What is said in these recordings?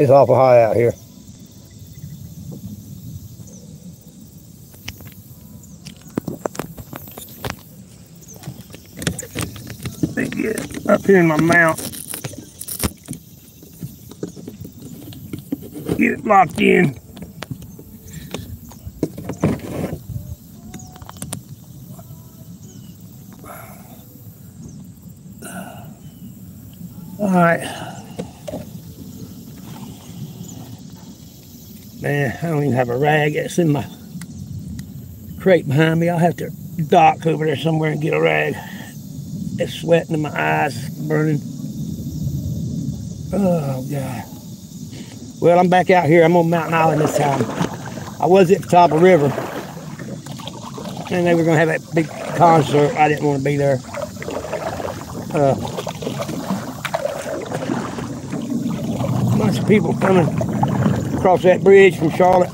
It's awful high out here. Get up here in my mount. Get it locked in. All right. Man, I don't even have a rag. It's in my crate behind me. I'll have to dock over there somewhere and get a rag. It's sweating in my eyes, burning. Oh, God. Well, I'm back out here. I'm on Mountain Island this time. I was at the top of the river. And they were going to have that big concert. I didn't want to be there. Uh, bunch of people coming across that bridge from Charlotte.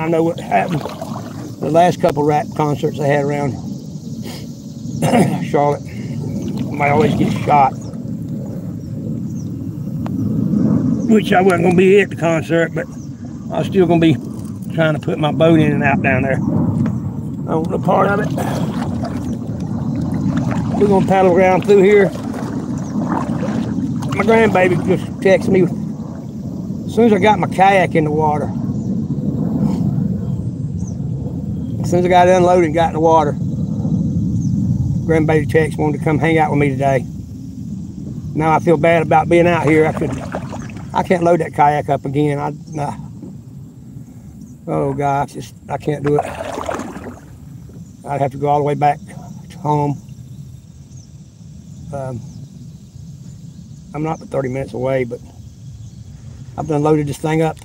I know what happened. The last couple rap concerts I had around Charlotte. Might always get shot. Which I wasn't gonna be at the concert, but I was still gonna be trying to put my boat in and out down there. I want a part of it. We're gonna paddle around through here. My grandbaby just texted me as soon as I got my kayak in the water. As soon as I got unloaded and got in the water, grandbaby text wanted to come hang out with me today. Now I feel bad about being out here. I could, I can't load that kayak up again. I, nah. Oh gosh, just I can't do it. I'd have to go all the way back to home. Um, I'm not but 30 minutes away, but I've unloaded this thing up.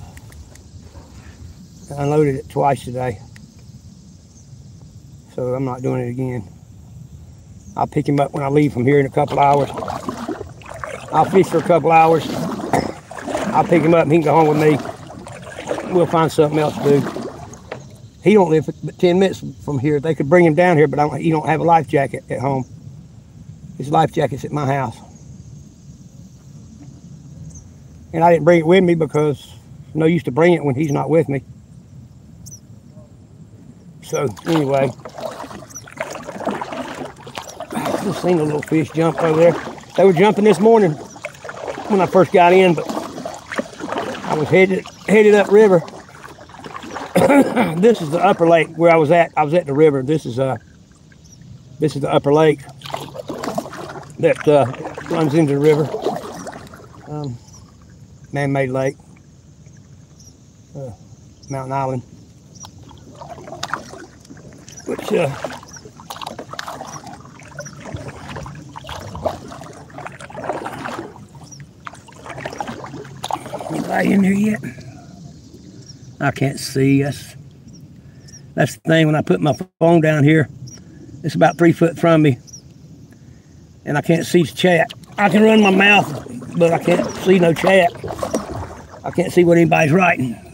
I unloaded it twice today. So I'm not doing it again. I'll pick him up when I leave from here in a couple hours. I'll fish for a couple hours. I'll pick him up and he can go home with me. We'll find something else to do. He don't live 10 minutes from here. They could bring him down here, but don't, he don't have a life jacket at home. His life jacket's at my house. And I didn't bring it with me because no use to bring it when he's not with me. So anyway, I just seen a little fish jump over there. They were jumping this morning when I first got in, but I was headed headed up river. this is the upper lake where I was at. I was at the river. This is uh this is the upper lake that uh, runs into the river. Um, man-made lake, uh, Mountain Island. Which uh, anybody in there yet? I can't see. That's that's the thing. When I put my phone down here, it's about three foot from me, and I can't see the chat. I can run my mouth, but I can't see no chat. I can't see what anybody's writing.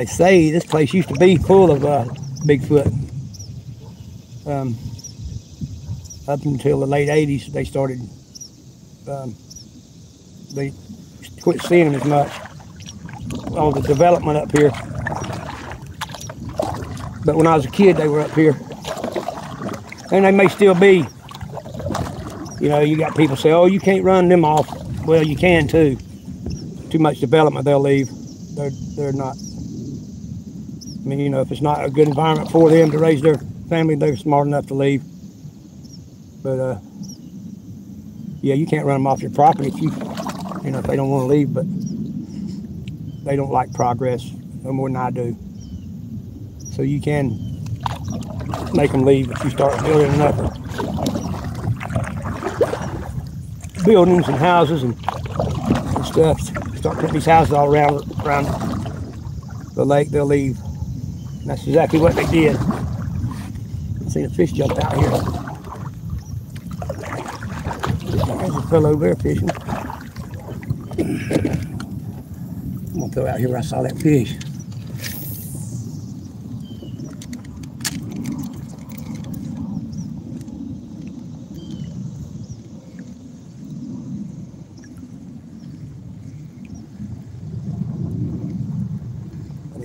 They say this place used to be full of uh, Bigfoot. Um, up until the late 80s, they started, um, they quit seeing them as much. All the development up here. But when I was a kid, they were up here. And they may still be. You know, you got people say, oh, you can't run them off. Well, you can too. Too much development, they'll leave. They're, they're not. I mean, you know, if it's not a good environment for them to raise their family, they're smart enough to leave. But, uh, yeah, you can't run them off your property if you, you know, if they don't want to leave, but they don't like progress no more than I do. So you can make them leave if you start building enough buildings and houses and, and stuff. Start putting these houses all around around the lake, they'll leave. That's exactly what they did. See the fish jumped out here. There's a fellow bear there fishing. I'm gonna go out here where I saw that fish.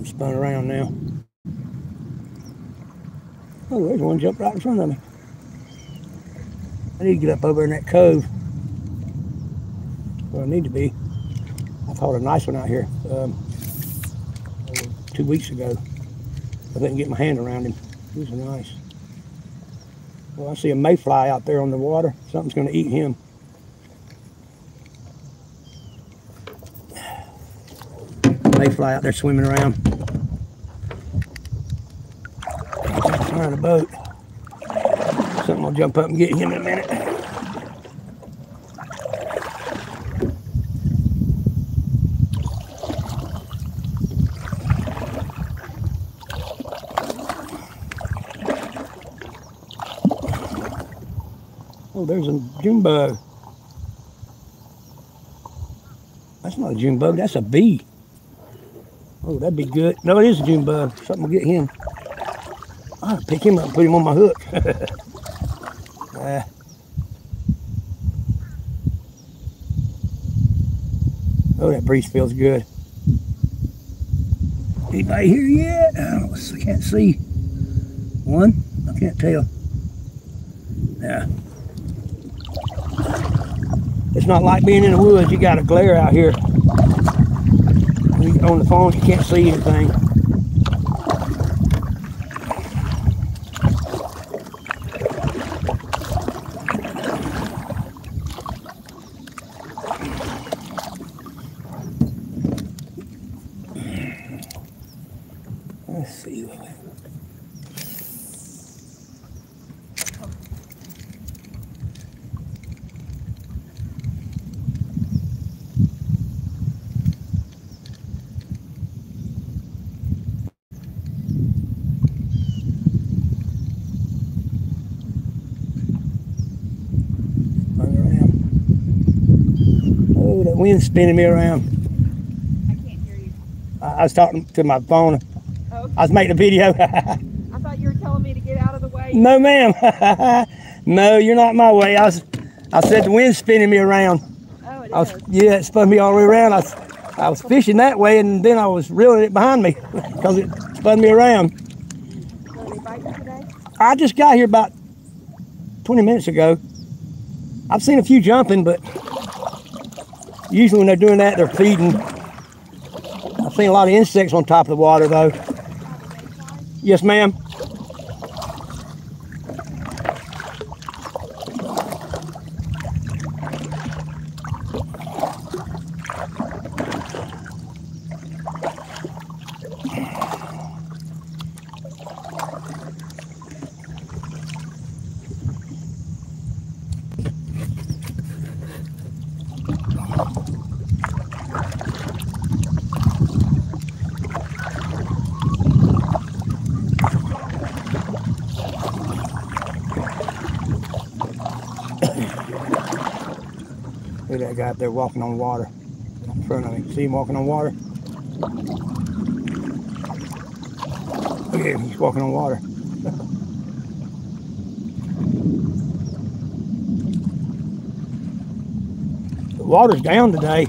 spun around now. Oh, there's one jumped right in front of me. I need to get up over in that cove. Where I need to be. I caught a nice one out here um, two weeks ago. I didn't get my hand around him. He was nice. Well, I see a mayfly out there on the water. Something's going to eat him. Mayfly out there swimming around. Find a boat. Something will jump up and get him in a minute. Oh, there's a June bug. That's not a June bug, that's a bee. Oh, that'd be good. No, it is a June bug. Something will get him. I'll pick him up and put him on my hook. uh, oh, that breeze feels good. Anybody here yet? Oh, I can't see. One? I can't tell. Yeah. It's not like being in the woods. You got a glare out here. On the phone, you can't see anything. Let's see. Turn around. Oh, that wind's spinning me around. I can't hear you. I, I was talking to my phone. Oh, I was making a video. I thought you were telling me to get out of the way. no, ma'am. no, you're not my way. I was. I said the wind's spinning me around. Oh, it I was, is. yeah, it spun me all the way around. I was, I was fishing that way, and then I was reeling it behind me because it spun me around. So they bite today? I just got here about 20 minutes ago. I've seen a few jumping, but usually when they're doing that, they're feeding. I've seen a lot of insects on top of the water, though. Yes, ma'am. Walking on water front of me. See him walking on water? Look at him, he's walking on water. the water's down today.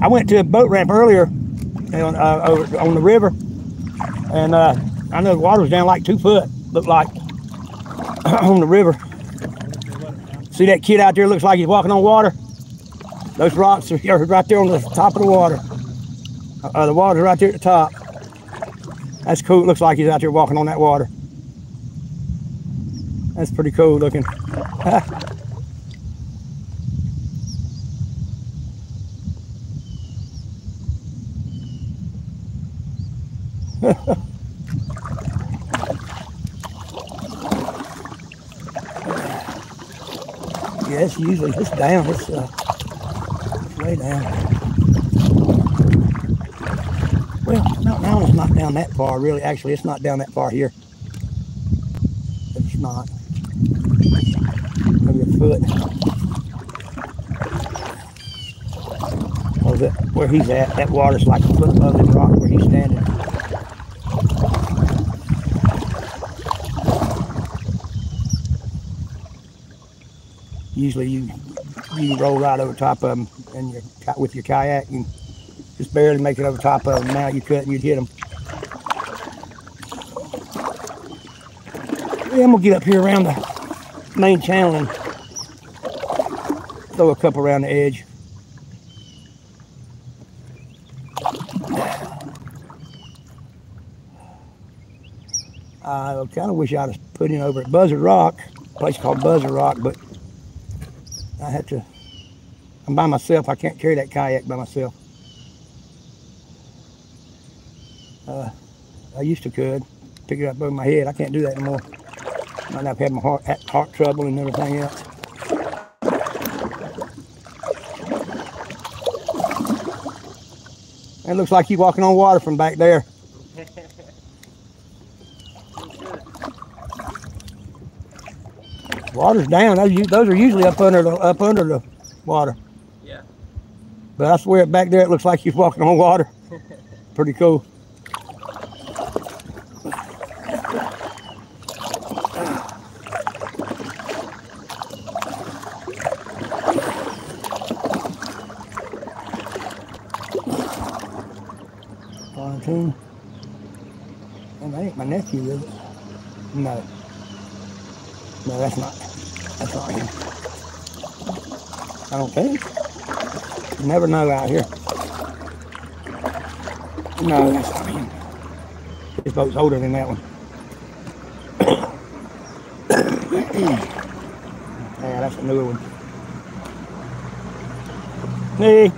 I went to a boat ramp earlier on, uh, over, on the river, and uh, I know the water was down like two foot, looked like, on the river. See that kid out there looks like he's walking on water? Those rocks are right there on the top of the water. Uh, the water's right there at the top. That's cool. Looks like he's out there walking on that water. That's pretty cool looking. Yeah, it's usually it's down. It's, uh, it's way down. Well, Mountain Island's not down that far, really. Actually, it's not down that far here. It's not. Maybe a foot. Oh, that, where he's at, that water's like a foot above the rock where he's standing. Usually you you roll right over top of them and your with your kayak and Just barely make it over top of them. Now you cut and you'd hit them. I'm gonna get up here around the main channel and throw a couple around the edge. I kind of wish I'd have put in over at Buzzard Rock, a place called Buzzard Rock, but had to. I'm by myself. I can't carry that kayak by myself. Uh, I used to could pick it up over my head. I can't do that anymore. Might have had my heart, heart trouble and everything else. It looks like you walking on water from back there. Water's down. Those, those are usually up under the up under the water. Yeah. But I swear back there it looks like you're walking on water. Pretty cool. Pontoon. And that ain't my nephew, is it? No. No, that's not. That's not him. I don't never out here. No, that's not him. This boat's older than that one. yeah, that's a newer one. Hey.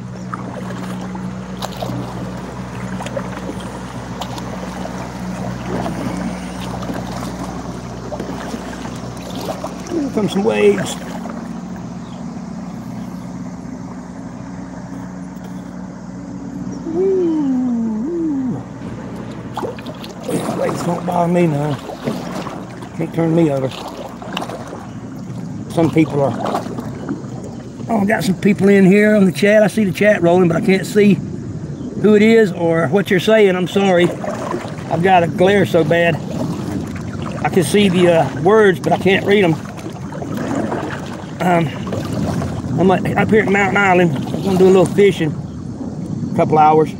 Come some waves. Bother me now. Can't turn me over. Some people are. Oh, I got some people in here on the chat. I see the chat rolling, but I can't see who it is or what you're saying. I'm sorry. I've got a glare so bad. I can see the uh, words, but I can't read them. Um, I'm up up here at Mountain Island. I'm gonna do a little fishing. A couple hours.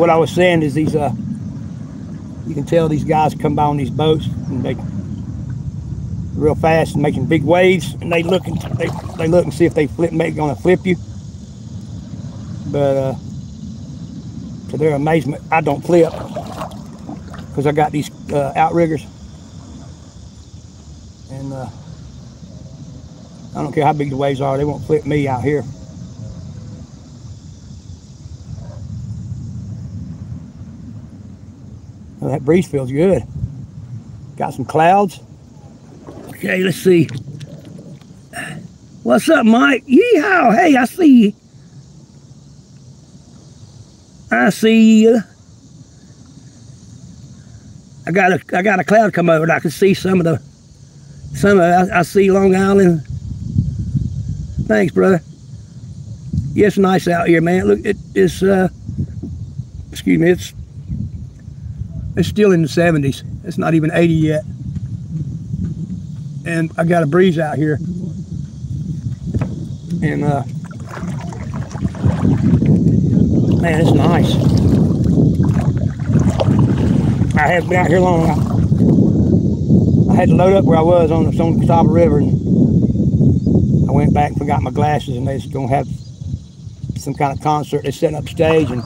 What I was saying is these uh you can tell these guys come by on these boats and they real fast and making big waves and they look and they, they look and see if they flip make gonna flip you. But uh to their amazement I don't flip because I got these uh, outriggers. And uh I don't care how big the waves are they won't flip me out here that breeze feels good got some clouds Okay, let's see. What's up, Mike? Yeehaw! Hey, I see you. I see you. I got a I got a cloud come over and I can see some of the some of I, I see Long Island. Thanks, brother. Yeah, it's nice out here, man. Look, it, it's uh, excuse me, it's it's still in the 70s. It's not even 80 yet and I got a breeze out here. And uh man, it's nice. I haven't been out here long. I, I had to load up where I was on the, on the Catawba River and I went back and forgot my glasses and they was gonna have some kind of concert. They're setting up stage and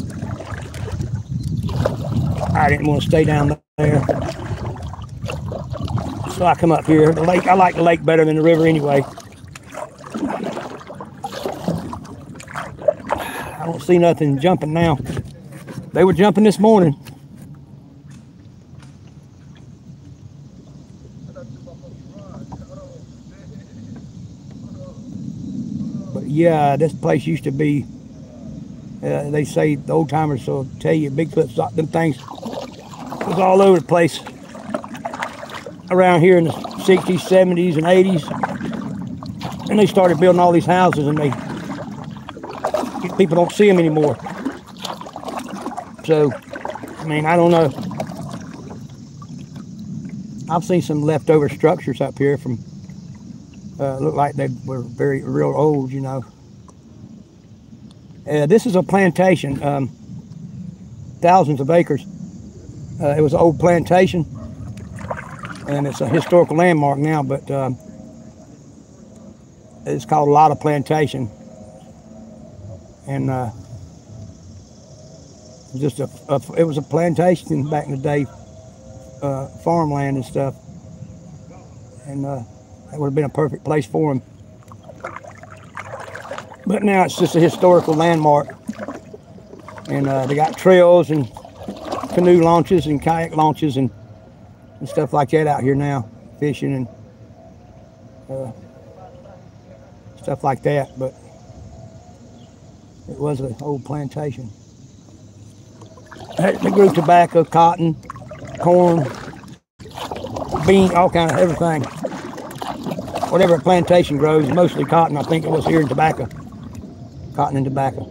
I didn't want to stay down there. So I come up here. The lake, I like the lake better than the river anyway. I don't see nothing jumping now. They were jumping this morning. But yeah, this place used to be. Uh, they say the old timers will tell you Bigfoot saw them things was all over the place around here in the 60s, 70s, and 80s. And they started building all these houses and they people don't see them anymore. So, I mean, I don't know. I've seen some leftover structures up here from, uh, look like they were very real old, you know. Uh, this is a plantation, um, thousands of acres. Uh, it was an old plantation, and it's a historical landmark now, but um, it's called Latta Plantation. And uh, just a, a, it was a plantation back in the day, uh, farmland and stuff. And uh, that would have been a perfect place for him. But now it's just a historical landmark. And uh, they got trails and canoe launches and kayak launches and, and stuff like that out here now, fishing and uh, stuff like that. But it was an old plantation. They grew tobacco, cotton, corn, bean, all kind of everything. Whatever a plantation grows, mostly cotton. I think it was here in tobacco. Cotton and tobacco.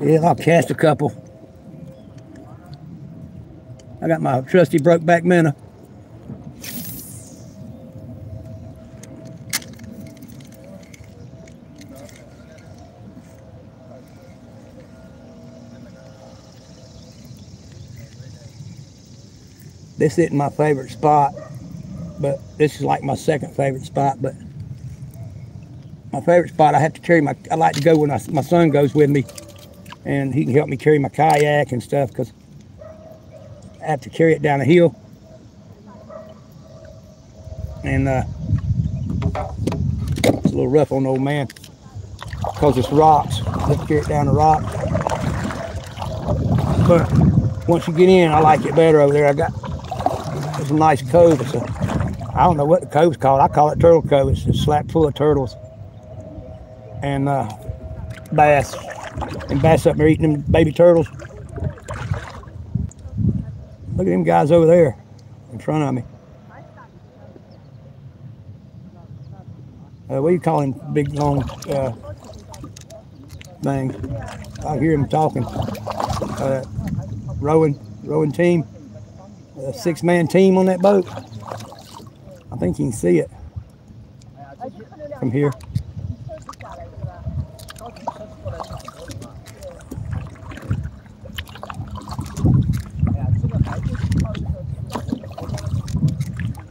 Yeah, I'll cast a couple. I got my trusty brokeback minnow. This isn't my favorite spot, but this is like my second favorite spot. But my favorite spot, I have to carry my. I like to go when I, my son goes with me, and he can help me carry my kayak and stuff because I have to carry it down a hill. And uh, it's a little rough on the old man because it's rocks. I have to carry it down the rock. But once you get in, I like it better over there. I got it's a nice cove. It's a, I don't know what the cove's called. I call it Turtle Cove. It's just slap full of turtles and uh, bass. And bass up there eating them baby turtles. Look at them guys over there in front of me. Uh, what do you call them big long uh, things? I hear them talking. Uh, rowing, rowing team, a six-man team on that boat. I think you can see it from here.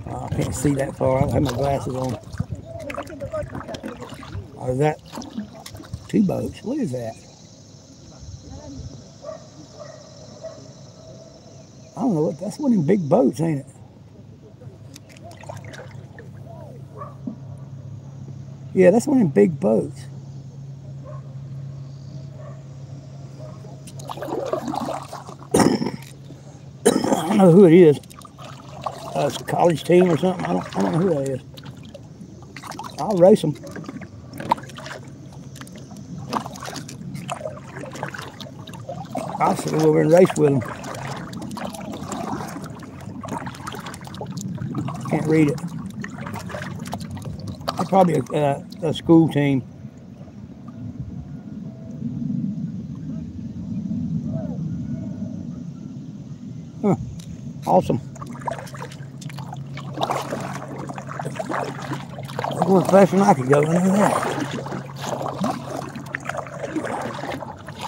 Oh, I can't see that far. I don't have my glasses on. Or is that two boats? What is that? Don't know that's one of them big boats, ain't it? Yeah, that's one of them big boats. I don't know who it is. Uh, it's a college team or something. I don't, I don't know who that is. I'll race them. I'll sit over and race with them. Read it. They're probably a, uh, a school team. Huh. Awesome. I'm going faster than I could go. Look at that.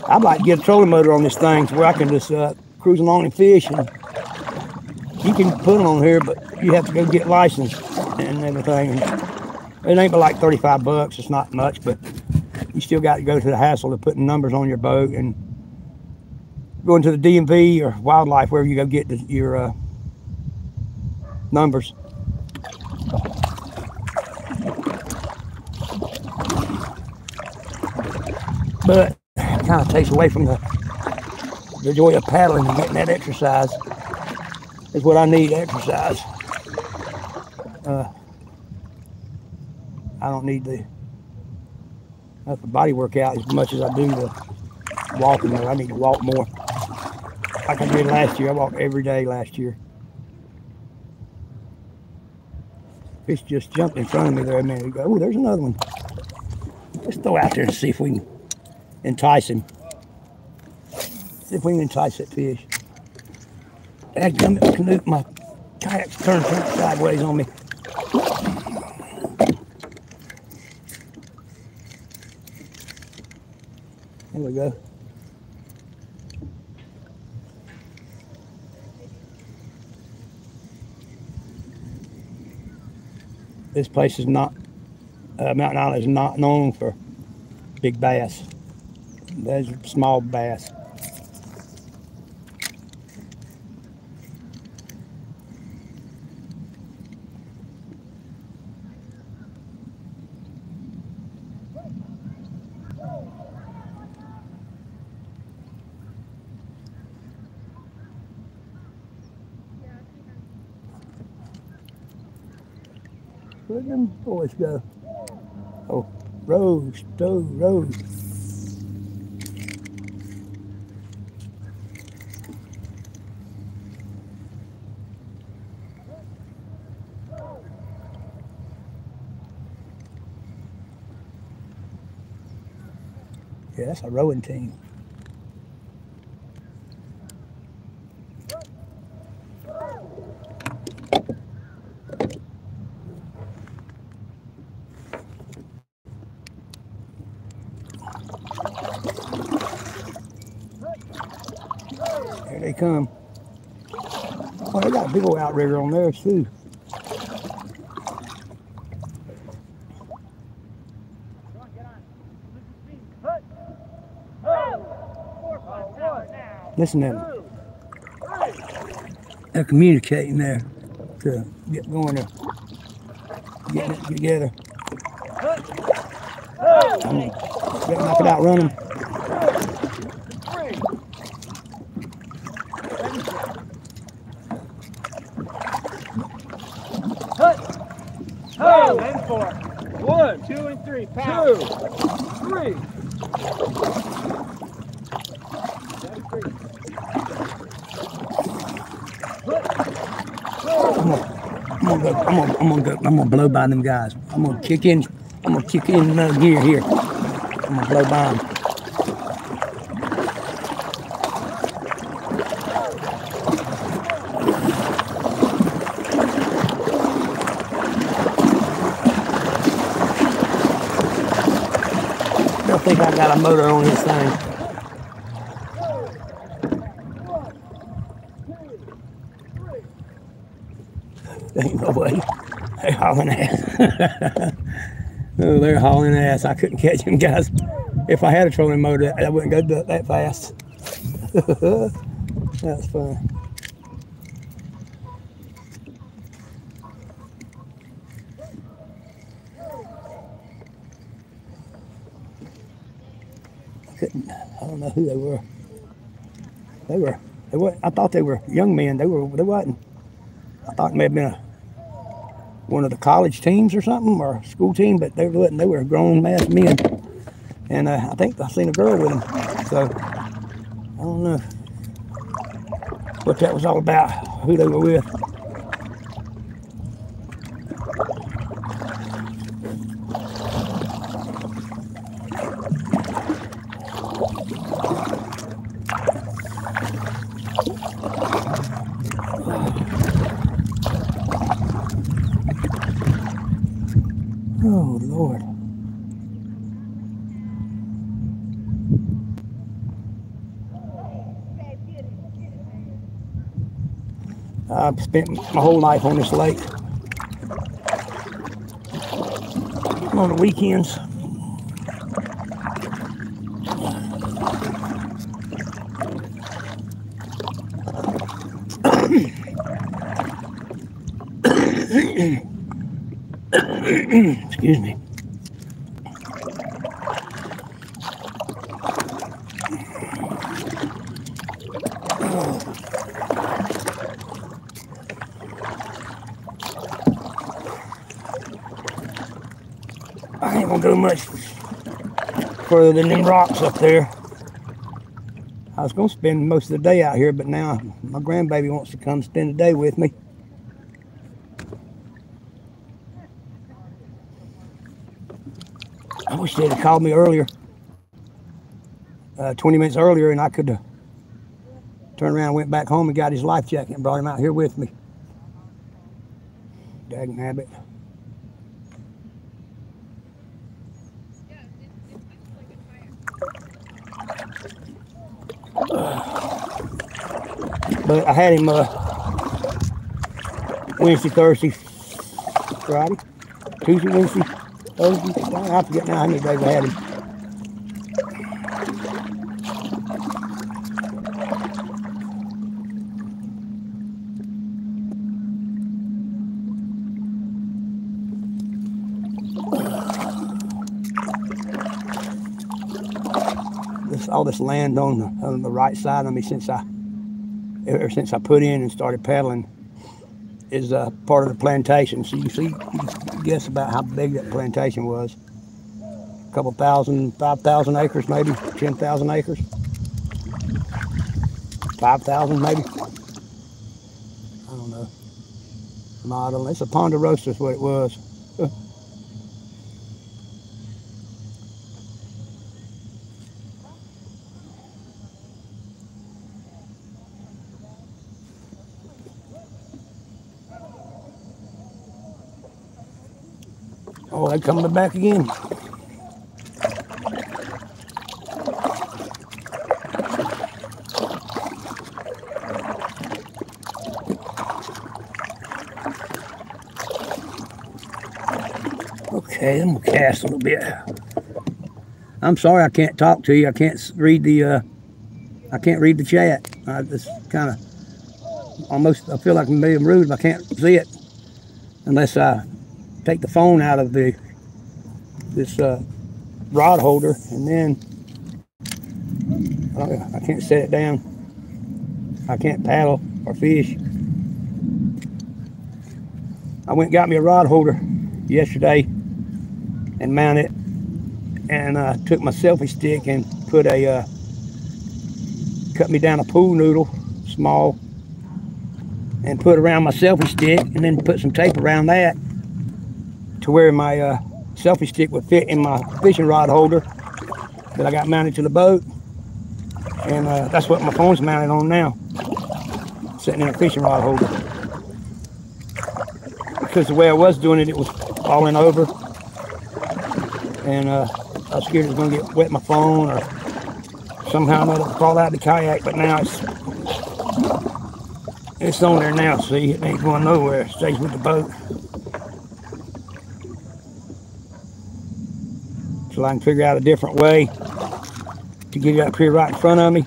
I'd like to get a trolling motor on this thing so where I can just uh, cruise along and fish. And you can put them on here, but you have to go get licensed and everything. It ain't but like 35 bucks. It's not much, but you still got to go through the hassle of putting numbers on your boat and going to the DMV or wildlife, wherever you go get the, your uh, numbers. But it kind of takes away from the the joy of paddling and getting that exercise. Is what I need exercise. Uh, I don't need the That's the body workout as much as I do the walking. Though I need to walk more. Like I did last year. I walked every day last year. Fish just jumped in front of me there a minute ago. Oh, there's another one. Let's throw out there and see if we can entice him. See if we can entice that fish. That canoe, my kayak's turned sideways on me. There we go. This place is not, uh, Mountain Island is not known for big bass. There's small bass. Where'd boys go? Oh, Rose, Stowe, Rose. Yeah, that's a rowing team. Come. Oh, they got a big old outrigger on there too. Listen to them. They're communicating there to get going there. Getting it together. Gonna knock it out, run them. Two and four. One, two and three. Two, three. I'm gonna go. I'm gonna, I'm gonna go. I'm gonna blow by them guys. I'm gonna kick in. I'm gonna kick in another gear here. I'm gonna blow by them. Don't think I got a motor on this thing. Ain't no way. They're oh, they're hauling ass. I couldn't catch them guys. If I had a trolling motor, I wouldn't go that, that fast. That's fun. I couldn't. I don't know who they were. They were. They were. I thought they were young men. They were. They wasn't. I thought it may have been a, one of the college teams or something, or school team, but they weren't they were grown mass men, and uh, I think I seen a girl with them. So I don't know what that was all about. Who they were with. Oh Lord. I've spent my whole life on this lake. On the weekends. Excuse me. I ain't gonna do much further than them rocks up there. I was going to spend most of the day out here, but now my grandbaby wants to come spend the day with me. I wish they'd have called me earlier, uh, 20 minutes earlier, and I could have turned around, went back home, and got his life jacket and brought him out here with me. Dag habit. But I had him uh, Wednesday, Thursday, Friday, Tuesday, Wednesday, Thursday. I forget now how many days I had him. All this land on the, on the right side of me since I ever since I put in and started paddling is uh, part of the plantation. So you see, you guess about how big that plantation was. A couple thousand, five thousand acres, maybe ten thousand acres, five thousand maybe. I don't know. Model. It's a Ponderosa is what it was. They coming back again. Okay, I'm gonna cast a little bit. I'm sorry I can't talk to you. I can't read the. Uh, I can't read the chat. I just kind of almost. I feel like I'm being rude. if I can't see it unless I take the phone out of the this uh, rod holder and then I, I can't set it down. I can't paddle or fish. I went got me a rod holder yesterday and mounted and uh, took my selfie stick and put a uh, cut me down a pool noodle small and put around my selfie stick and then put some tape around that to where my uh, selfie stick would fit in my fishing rod holder that I got mounted to the boat. And uh, that's what my phone's mounted on now, sitting in a fishing rod holder. Because the way I was doing it, it was falling over. And uh, I was scared it was going to get wet my phone or somehow or another fall out of the kayak. But now it's it's on there now. See, it ain't going nowhere. It stays with the boat. Till I can figure out a different way to get it up here right in front of me.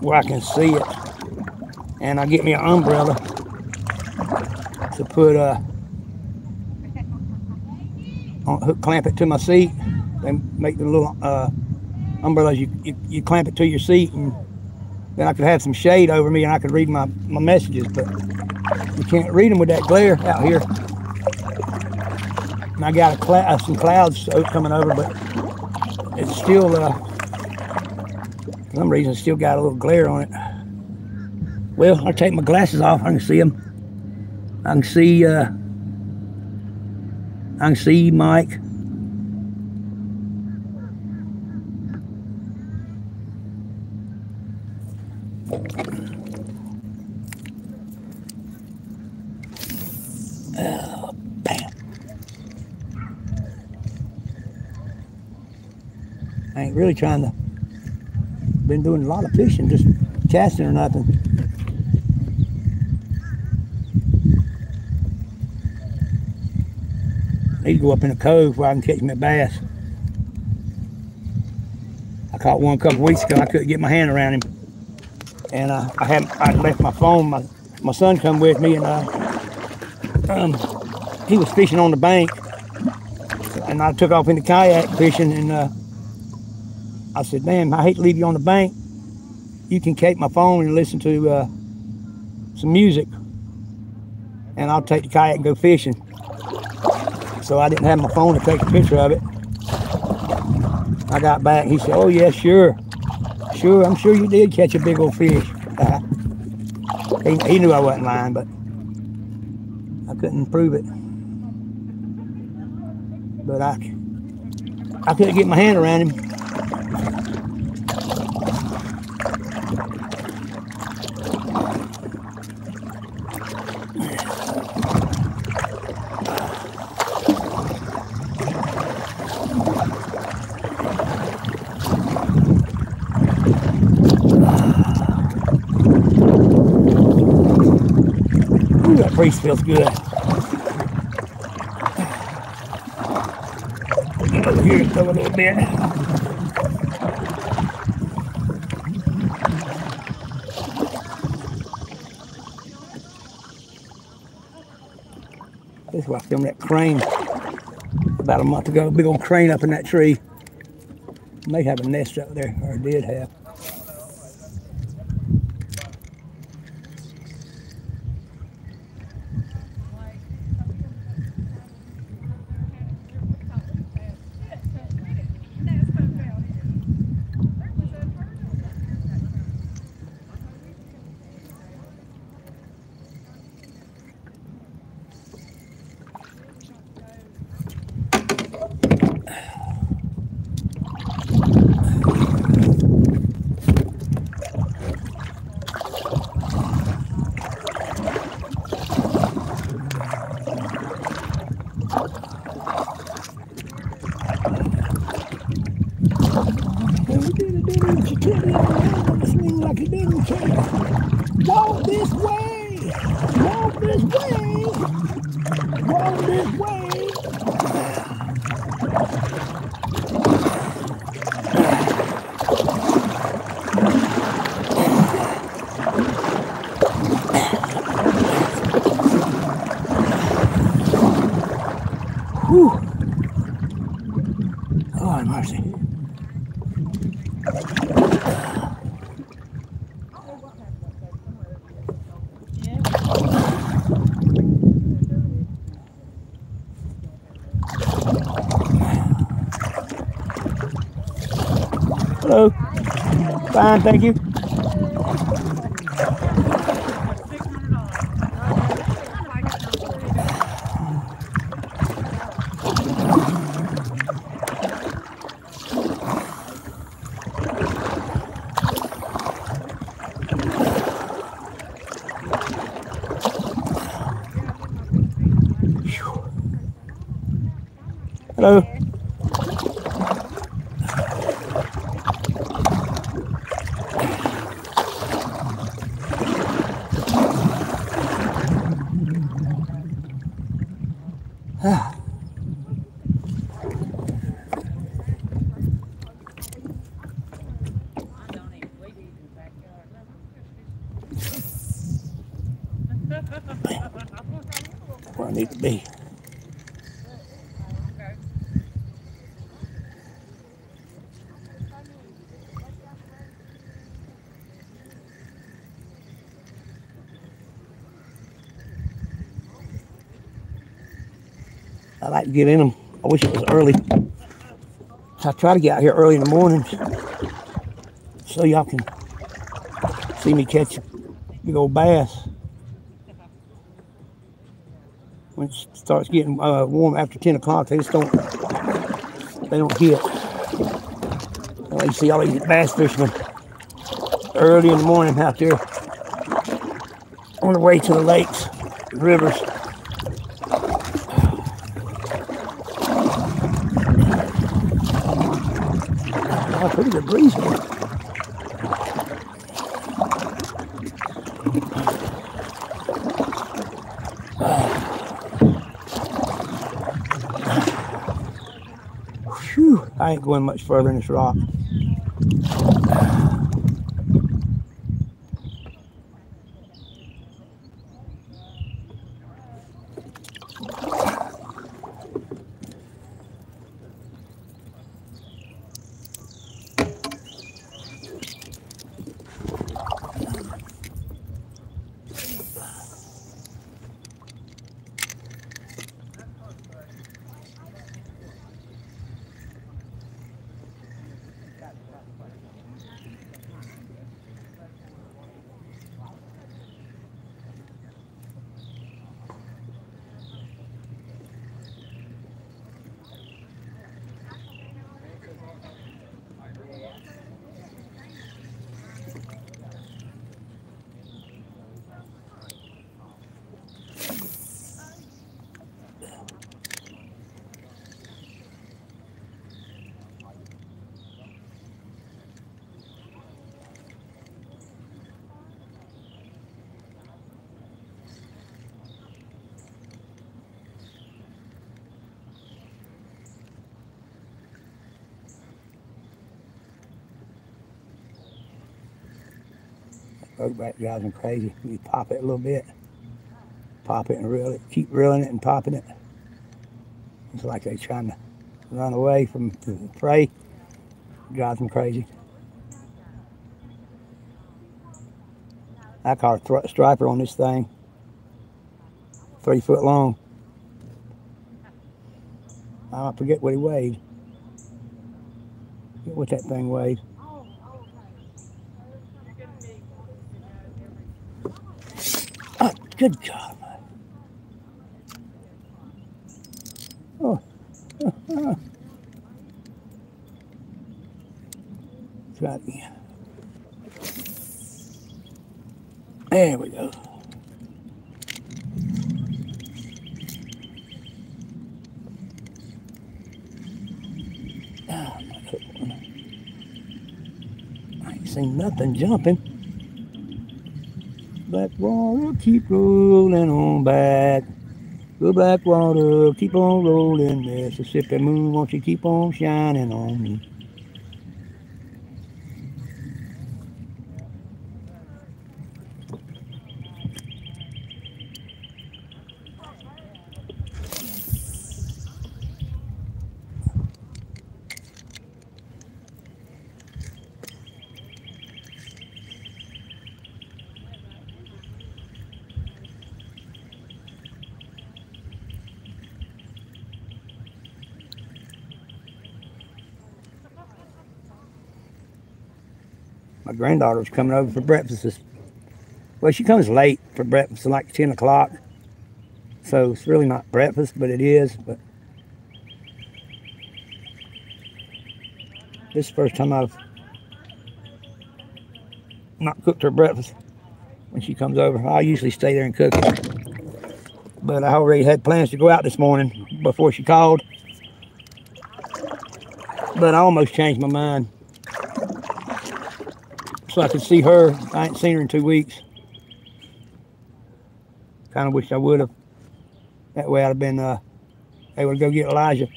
Where I can see it. And I get me an umbrella to put uh, on, hook, clamp it to my seat and make the little uh, umbrellas. You, you, you clamp it to your seat and then I could have some shade over me and I could read my, my messages but you can't read them with that glare out here and I got a clou- uh, some clouds coming over, but it's still, uh, for some reason, still got a little glare on it. Well, I'll take my glasses off. I can see them. I can see, uh, I can see Mike. Really trying to. Been doing a lot of fishing, just casting or nothing. Need to go up in a cove where I can catch a bass. I caught one a couple weeks ago. I couldn't get my hand around him, and uh, I had I left my phone. My my son come with me, and uh, um, he was fishing on the bank, and I took off in the kayak fishing, and uh, I said, man, I hate to leave you on the bank. You can take my phone and listen to uh, some music, and I'll take the kayak and go fishing." so I didn't have my phone to take a picture of it. I got back. He said, "Oh yeah, sure, sure. I'm sure you did catch a big old fish." he, he knew I wasn't lying, but I couldn't prove it. But I, I couldn't get my hand around him. That breeze feels good. Over here a little bit. Filmed that crane about a month ago. Big old crane up in that tree. May have a nest up there, or did have. Walk this way! Walk this way! Walk this way! Whew. Oh, mercy. Hello. Fine, thank you. Hello. Get in them. I wish it was early. I try to get out here early in the mornings so y'all can see me catch big old bass. When it starts getting uh, warm after 10 o'clock, they just don't, they don't hit. Well, you see all these bass fishermen early in the morning out there on the way to the lakes, rivers. Oh, pretty good breeze here. Whew, I ain't going much further in this rock. Road back drives me crazy. You pop it a little bit, pop it and reel it, keep reeling it and popping it. It's like they're trying to run away from the prey. Drives them crazy. I caught a striper on this thing, three foot long. I forget what he weighed. Forget what that thing weighed. Good God. Oh. It again. There we go. Ah, Hook. I ain't seen nothing jumping. Water, keep rolling on back. Go black water, keep on rolling. Mississippi moon, won't you keep on shining on me? My granddaughter's coming over for breakfast. Well, she comes late for breakfast, like 10 o'clock. So it's really not breakfast, but it is. But this is the first time I've not cooked her breakfast when she comes over. I usually stay there and cook it. But I already had plans to go out this morning before she called. But I almost changed my mind so I could see her. I ain't seen her in two weeks. Kind of wish I would have. That way I'd have been uh, able to go get Elijah.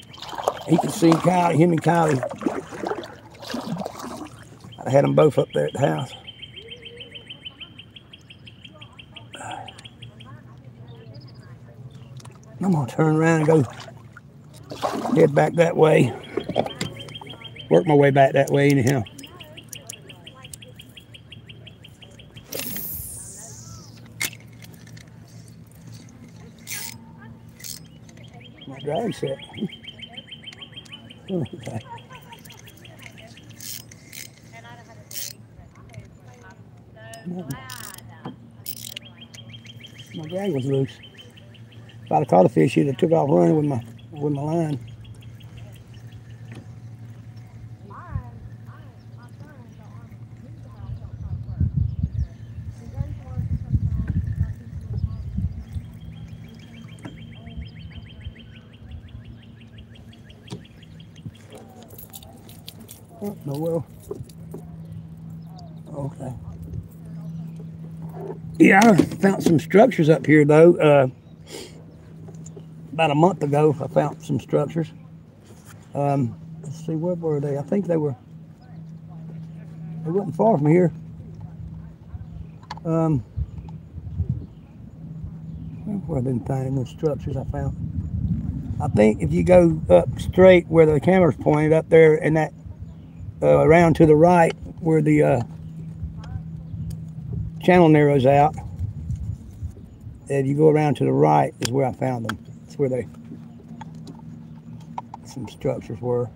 He could see Kylie, him and Kylie. I had them both up there at the house. I'm gonna turn around and go head back that way. Work my way back that way anyhow. My drag was loose. If I'd have caught a fish, he'd have took off running with my with my line. Yeah, I found some structures up here though. Uh, about a month ago, I found some structures. Um, let's see, where were they? I think they were. They wasn't far from here. Um, where I've been finding those structures I found. I think if you go up straight where the camera's pointed up there, and that uh, around to the right where the uh, channel narrows out, and you go around to the right is where I found them. That's where they some structures were.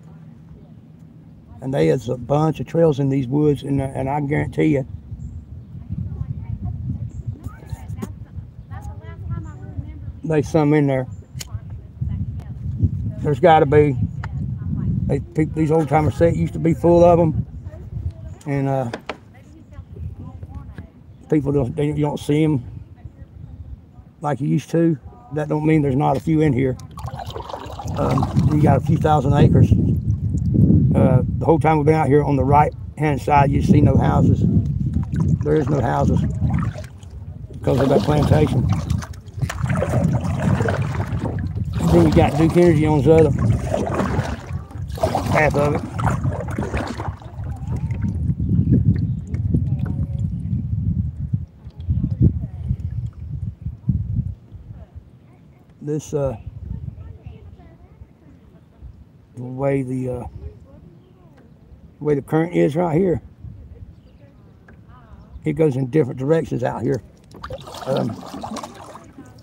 And there's a bunch of trails in these woods, and, and I guarantee you, there's some in there. There's got to be. They, these old timers say it used to be full of them, and uh, people don't they, you don't see them like you used to. That don't mean there's not a few in here. Um, you got a few thousand acres. Uh, the whole time we've been out here on the right hand side, you see no houses. There is no houses because of that plantation. Then you got Duke Energy on the other half of it. This uh, the way the uh, the way the current is right here. It goes in different directions out here.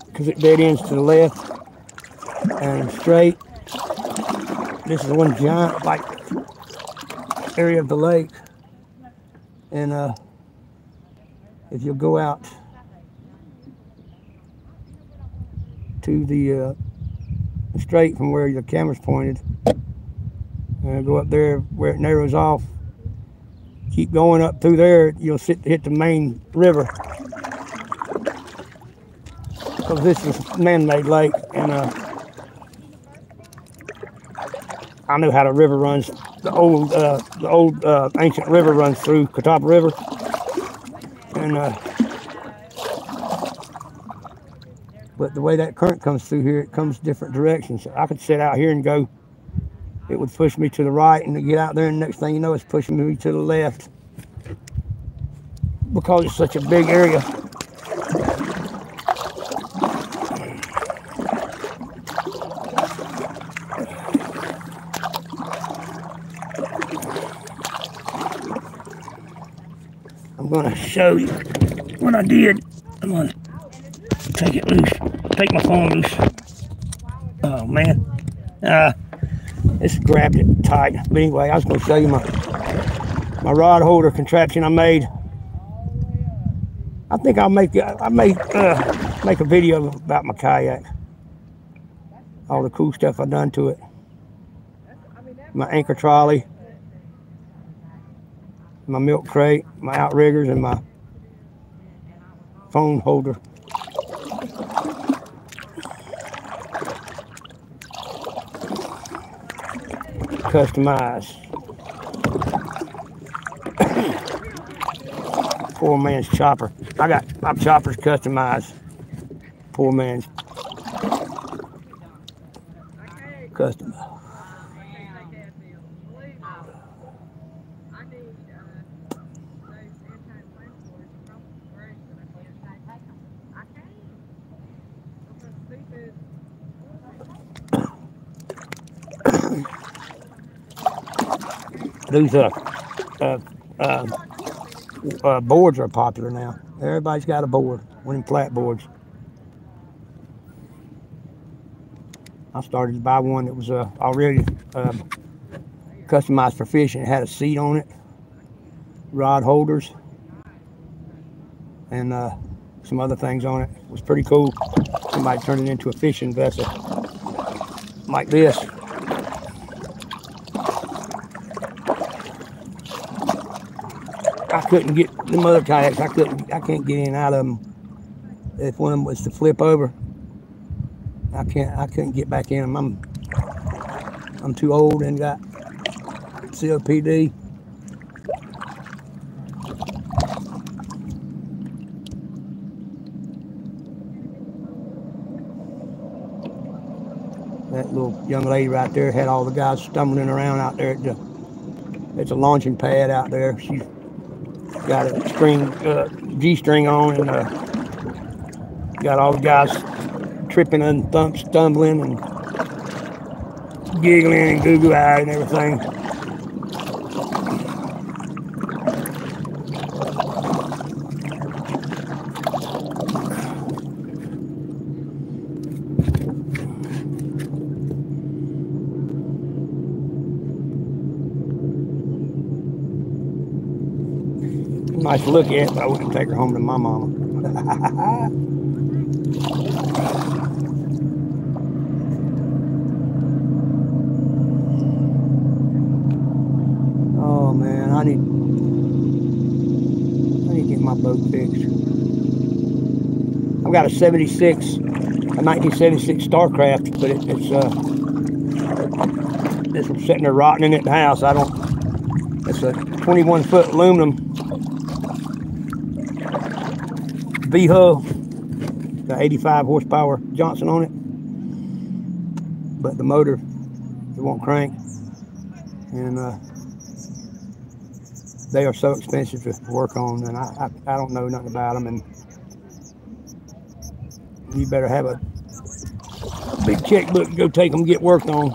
Because it dead ends to the left and straight. This is one giant like area of the lake. And uh, if you go out to the uh, straight from where the camera's pointed, and go up there where it narrows off. Keep going up through there, you'll sit, hit the main river. Because this is man-made lake, and uh, I know how the river runs. The old, uh, the old uh, ancient river runs through Catawba River, and uh, but the way that current comes through here, it comes different directions. I could sit out here and go. It would push me to the right, and get out there, and next thing you know, it's pushing me to the left because it's such a big area. I'm gonna show you what I did. I'm gonna take it loose, take my phone loose. Oh man, uh, it's grabbed it tight. But anyway, I was gonna show you my my rod holder contraption I made. I think I'll make I may uh, make a video about my kayak. All the cool stuff I've done to it. My anchor trolley, my milk crate, my outriggers, and my phone holder. Customize. Poor man's chopper. I got my choppers customized. Poor man's These uh, uh, uh, uh, boards are popular now. Everybody's got a board, one of them flat boards. I started to buy one that was uh, already um, customized for fishing. It had a seat on it, rod holders, and uh, some other things on it. It was pretty cool. Somebody turned it into a fishing vessel like this. Couldn't get the other kayaks. I couldn't. I can't get in out of them. If one of them was to flip over, I can't. I couldn't get back in them. I'm. I'm too old and got COPD. That little young lady right there had all the guys stumbling around out there at the. It's a launching pad out there. She's got a string, uh, G string on, and uh, got all the guys tripping and thump, stumbling and giggling and goo goo eyed and everything. Nice to look at, but I wouldn't take her home to my mama. oh man, I need I need to get my boat fixed. I've got a 76, a 1976 Starcraft, but it, it's uh this was sitting there rotting in at the house. I don't it's a 21 foot aluminum V hull, got 85 horsepower Johnson on it, but the motor it won't crank, and uh, they are so expensive to work on, and I, I, I don't know nothing about them, and you better have a big checkbook to go take them get worked on.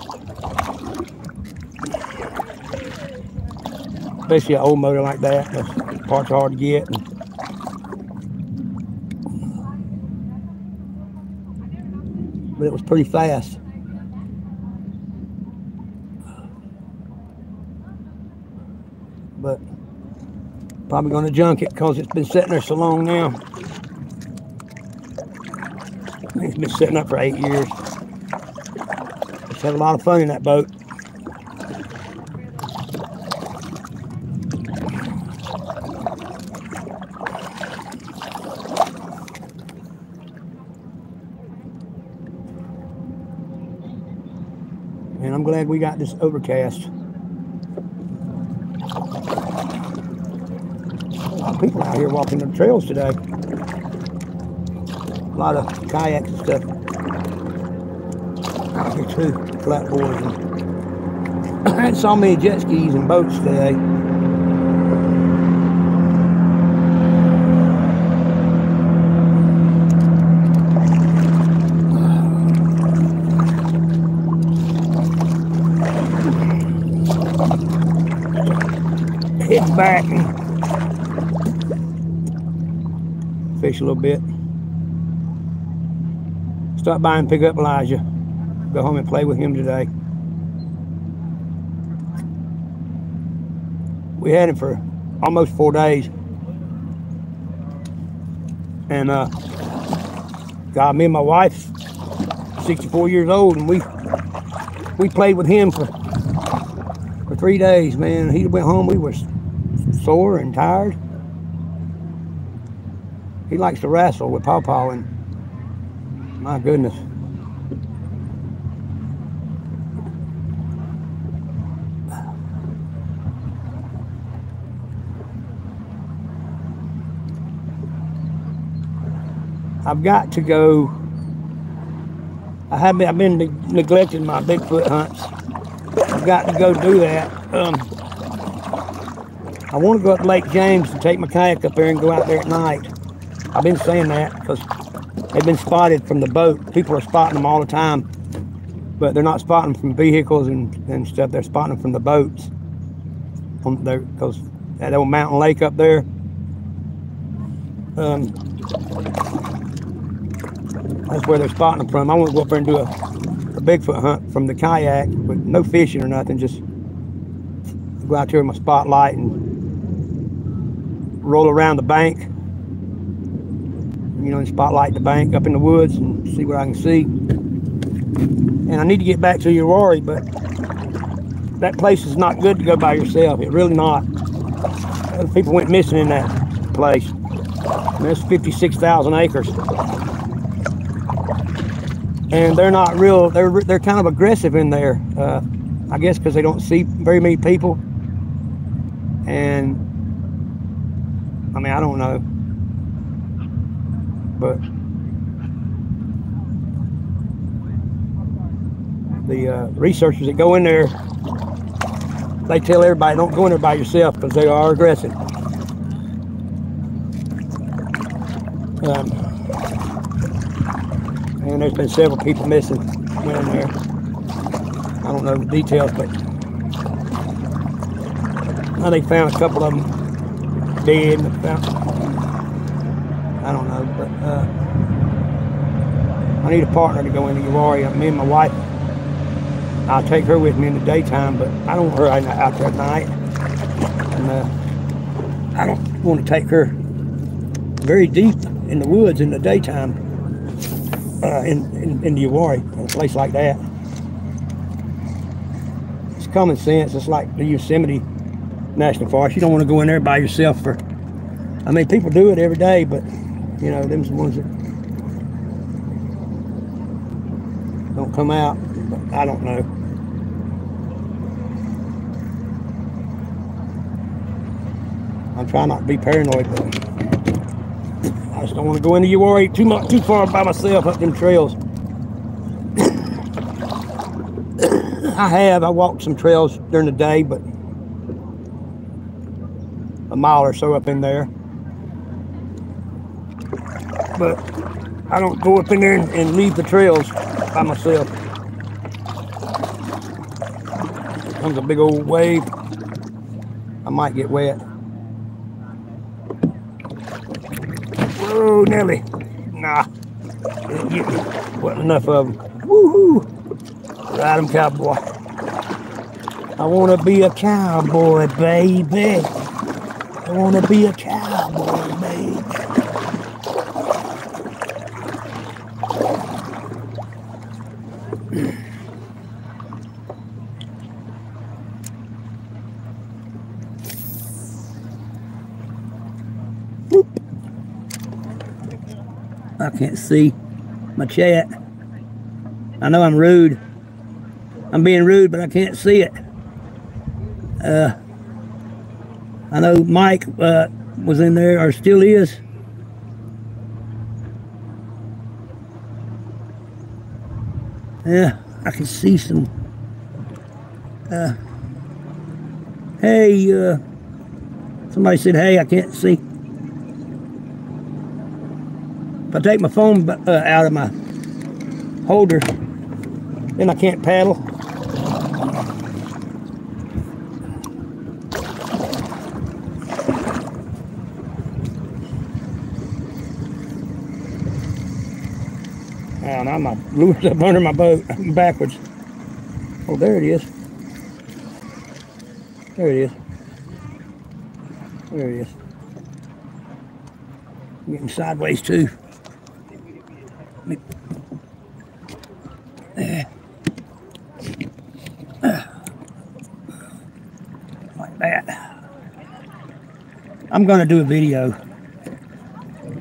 Especially an old motor like that. The parts hard to get. And but it was pretty fast. But probably going to junk it because it's been sitting there so long now. It's been sitting up for eight years. Just had a lot of fun in that boat. And I'm glad we got this overcast. A lot of people out here walking the trails today. A lot of kayaks and stuff. Out here too, flatboards. And I so many jet skis and boats today. Back and fish a little bit. Stop by and pick up Elijah. Go home and play with him today. We had him for almost four days. And uh God, me and my wife, 64 years old, and we we played with him for for three days, man. He went home, we were sore and tired. He likes to wrestle with Pawpaw, and my goodness. I've got to go. I have been, I've been neglecting my Bigfoot hunts. I've got to go do that. Um, I want to go up Lake James and take my kayak up there and go out there at night. I've been saying that because they've been spotted from the boat. People are spotting them all the time, but they're not spotting from vehicles and, and stuff. They're spotting them from the boats. Because that old mountain lake up there. Um, that's where they're spotting them from. I want to go up there and do a, a Bigfoot hunt from the kayak with no fishing or nothing. Just go out there with my spotlight and roll around the bank. You know, and spotlight the bank up in the woods and see what I can see. And I need to get back to Uwharrie, but that place is not good to go by yourself. It really not. People went missing in that place. And that's 56,000 acres and they're not real. They're they're kind of aggressive in there. Uh, I guess because they don't see very many people, and I mean I don't know, but the uh, researchers that go in there, they tell everybody don't go in there by yourself because they are aggressive. Um, and there's been several people missing down there. I don't know the details, but I think found a couple of them dead. And found, I don't know, but uh, I need a partner to go into Uwharrie. Me and my wife, I'll take her with me in the daytime, but I don't want her out there at night. And uh, I don't want to take her very deep in the woods in the daytime uh, in, in, in the Uwharrie, a place like that. It's common sense. It's like the Yosemite National Forest. You don't want to go in there by yourself for, I mean, people do it every day, but, you know, them's the ones that don't come out. But I don't know. I'm trying not to be paranoid, but I just don't want to go into Uwharrie too much, too far by myself up them trails. I have. I walked some trails during the day, but a mile or so up in there. But I don't go up in there and, and leave the trails. by myself. Comes a big old wave. I might get wet. Whoa, Nelly. Nah. Wasn't enough of them. Woohoo. Ride 'em, cowboy. I want to be a cowboy, baby. I want to be a cowboy. Whoop. I can't see my chat. I know I'm rude. I'm being rude, but I can't see it. Uh, I know Mike uh, was in there, or still is. Yeah, I can see some. Uh, hey, uh, somebody said, hey, I can't see. If I take my phone uh, out of my holder, then I can't paddle. Oh, now my lure's up under my boat. Backwards. Oh, there it is. There it is. There it is. I'm getting sideways too. Like that. I'm gonna do a video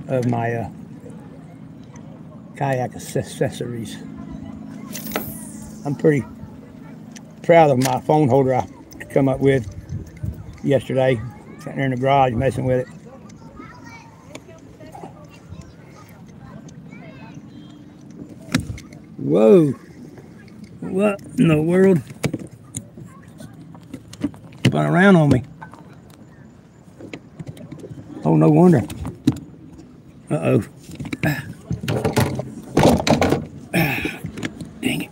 of my uh, kayak accessories. I'm pretty proud of my phone holder I come up with yesterday. Sitting there in the garage messing with it. Whoa. What in the world? Spun around on me. Oh, no wonder. Uh oh. Dang it.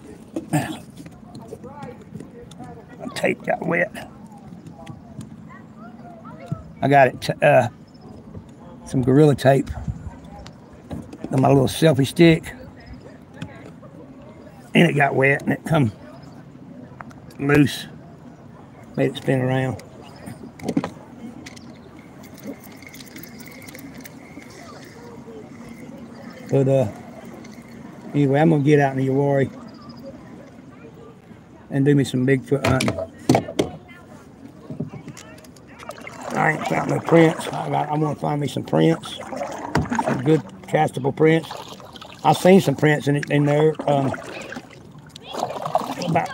My wet. I got it, uh, some Gorilla tape on my little selfie stick. And it got wet and it come loose. Made it spin around. But uh, anyway, I'm gonna get out in the Uwharrie and do me some Bigfoot hunting. I ain't found no prints. I, got, I want to find me some prints, some good castable prints. I seen some prints in in there um, about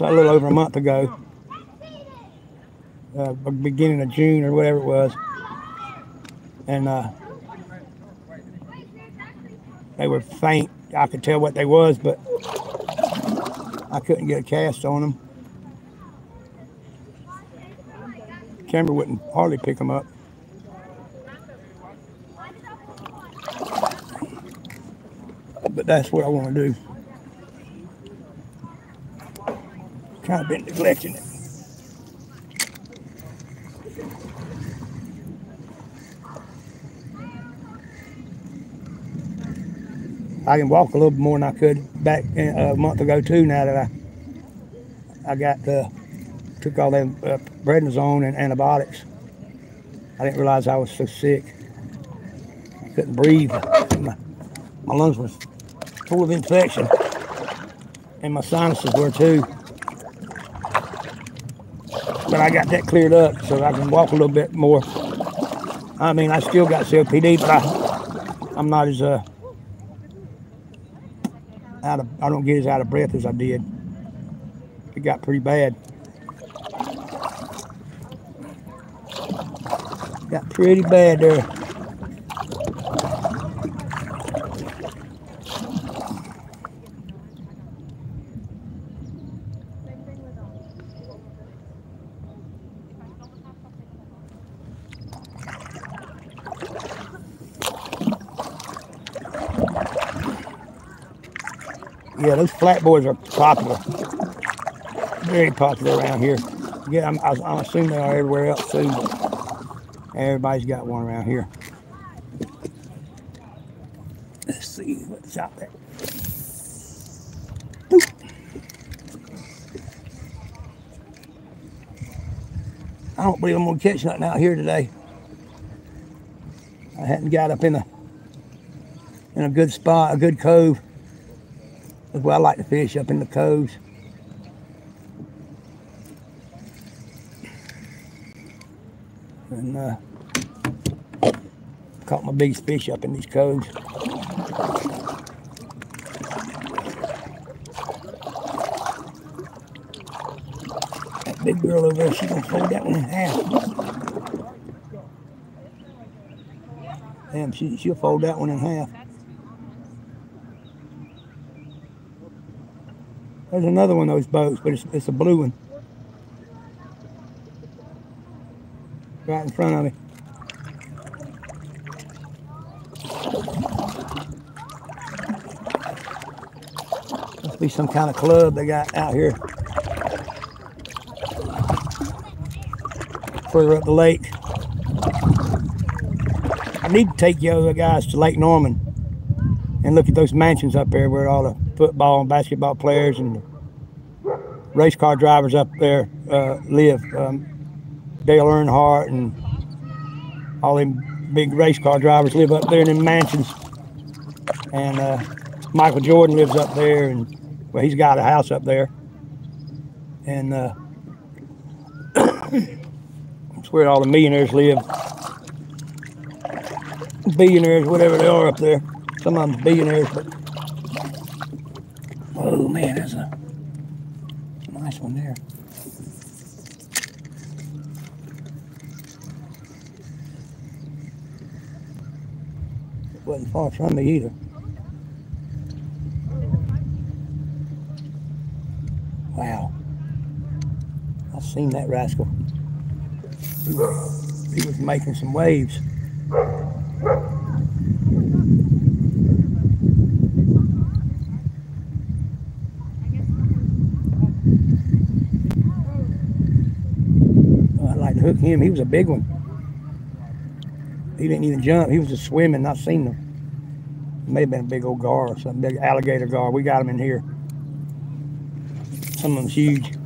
a little over a month ago, uh, beginning of June or whatever it was, and uh, they were faint. I could tell what they was, but I couldn't get a cast on them. Camera wouldn't hardly pick them up. But that's what I want to do. Kind of been neglecting it. I can walk a little bit more than I could back uh, a month ago too. Now that I I got uh, took all them uh, prednisone and antibiotics. I didn't realize I was so sick. I couldn't breathe. My, my lungs were full of infection, and my sinuses were too. But I got that cleared up, so I can walk a little bit more. I mean, I still got COPD, but I, I'm not as uh, out of. I don't get as out of breath as I did. It got pretty bad. Got pretty bad there. Yeah, those flat boys are popular. Very popular around here. Yeah, I'm, I, they are everywhere else too. Everybody's got one around here. Let's see what's out there. Boop. I don't believe I'm gonna catch nothing out here today. I hadn't got up in a in a good spot, a good cove. That's where I like to fish up in the coves. And uh, biggest fish up in these coves. That big girl over there, she's gonna fold that one in half. Damn, she, she'll fold that one in half. There's another one of those boats, but it's, it's a blue one. Right in front of me. Some kind of club they got out here. Further up the lake. I need to take you other guys to Lake Norman and look at those mansions up there where all the football and basketball players and race car drivers up there uh, live. Um, Dale Earnhardt and all them big race car drivers live up there in them mansions. And uh, Michael Jordan lives up there, and well, he's got a house up there. And uh, that's where all the millionaires live. Billionaires, whatever they are up there. Some of them billionaires, but oh man, that's a nice one there. It wasn't far from me either. Wow. I've seen that rascal. He was, making some waves. I'd like to hook him. He was a big one. He didn't even jump. He was just swimming. I seen him. May have been a big old gar or something, big alligator gar. We got him in here. Some of them's huge.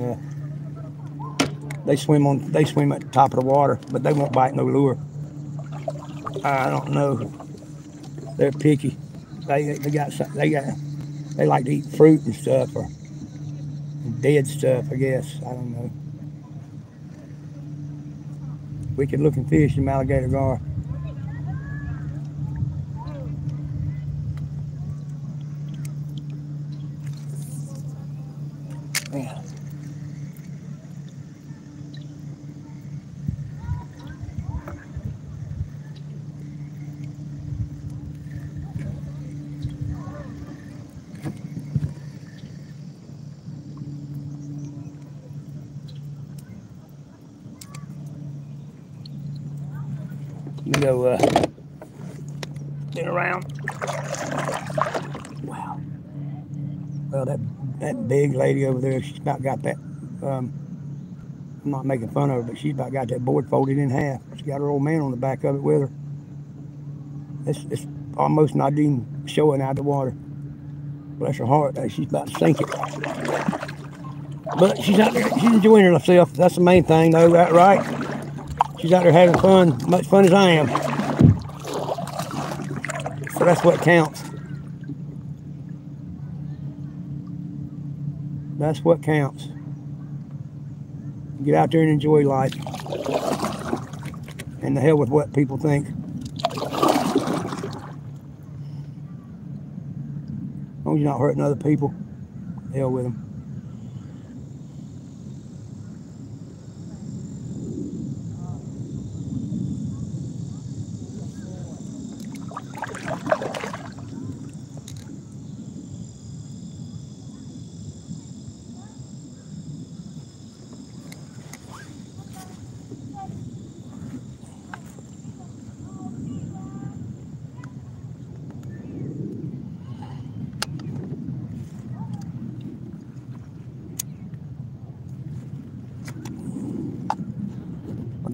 And they swim on. They swim at the top of the water, but they won't bite no lure. I don't know. They're picky. They they got they got they like to eat fruit and stuff or dead stuff. I guess I don't know. Wicked looking fish in alligator gar. Yeah. You go uh, spin around. Wow. Well, that that big lady over there, she's about got that. Um, I'm not making fun of her, but she's about got that board folded in half. She's got her old man on the back of it with her. It's, it's almost not even showing out the water. Bless her heart, she's about to sink it. But she's out there, she's enjoying herself. That's the main thing, though, that right? She's out there having fun, much fun as I am. So that's what counts. That's what counts. Get out there and enjoy life. And the hell with what people think. As long as you're not hurting other people, hell with them.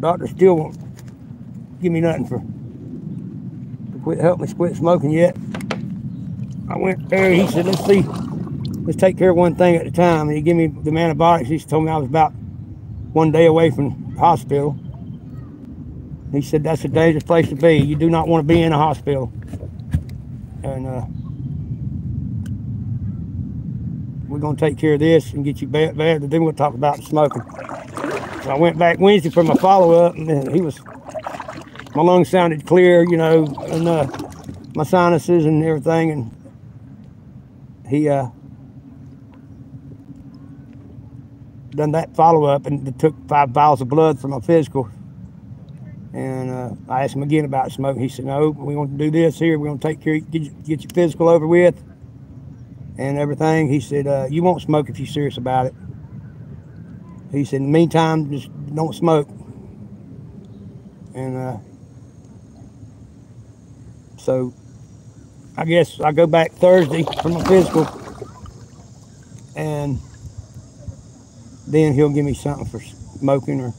Doctor still won't give me nothing for to quit help me quit smoking yet. I went there. He said, "Let's see, let's take care of one thing at a time." And he gave me the antibiotics. He told me I was about one day away from the hospital. He said, "That's a dangerous place to be. You do not want to be in a hospital." And uh, we're gonna take care of this and get you bad. Then we'll talk about smoking. I went back Wednesday for my follow up, and he was my lungs sounded clear, you know, and uh, my sinuses and everything, and he uh, done that follow up and took five vials of blood for my physical. And uh, I asked him again about smoking. He said, "No, we're going to do this here. We're going to take care, get, you, get your physical over with, and everything." He said, uh, "You won't smoke if you're serious about it." He said, "In the meantime, just don't smoke." And uh, so, I guess I go back Thursday for my physical, and then he'll give me something for smoking or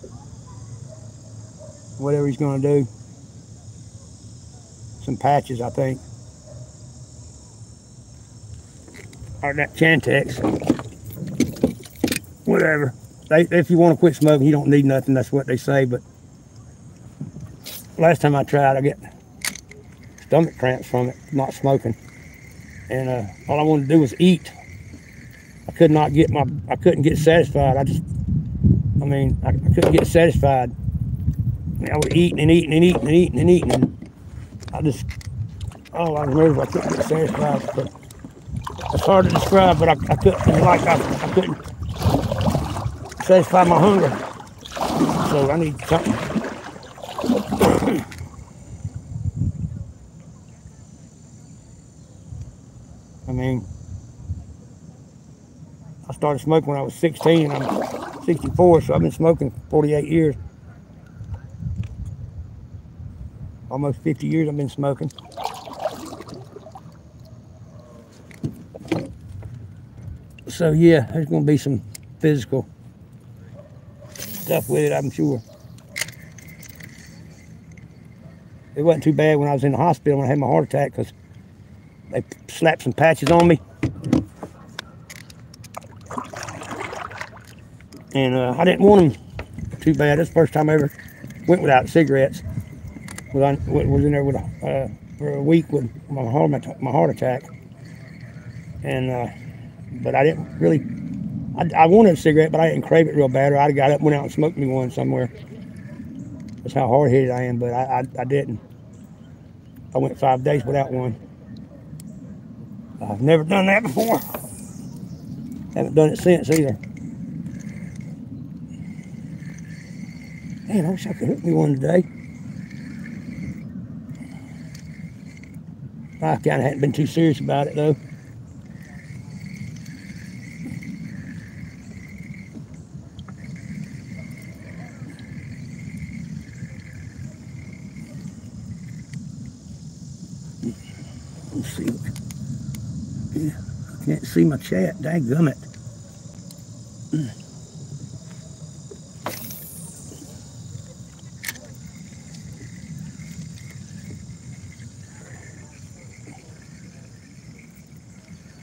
whatever he's going to do. Some patches, I think. Or that Chantix. Whatever. They, if you want to quit smoking, you don't need nothing. That's what they say. But last time I tried, I get stomach cramps from it, not smoking. And uh, all I wanted to do was eat. I could not get my, I couldn't get satisfied. I just, I mean, I, I couldn't get satisfied. I, mean, I was eating and eating and eating and eating and eating. And I just, oh, I remember I couldn't get satisfied. But it's hard to describe, but I, I couldn't, like, I, I couldn't satisfy my hunger. So I need something. I mean, I started smoking when I was 16 I'm 64, so I've been smoking 48 years. Almost 50 years I've been smoking. So yeah, there's gonna be some physical stuff with it, I'm sure. It wasn't too bad when I was in the hospital when I had my heart attack because they slapped some patches on me. And uh, I didn't want them too bad. That's the first time I ever went without cigarettes. Was, was in there with uh, for a week with my heart, my heart attack. And, uh, but I didn't really, I, I wanted a cigarette, but I didn't crave it real bad, or I'd have got up, went out and smoked me one somewhere. That's how hard headed I am, but I, I, I didn't. I went five days without one. I've never done that before. Haven't done it since either. Man, I wish I could hook me one today. I kind of hadn't been too serious about it though. Let's see. Yeah, I can't see my chat. Dadgummit.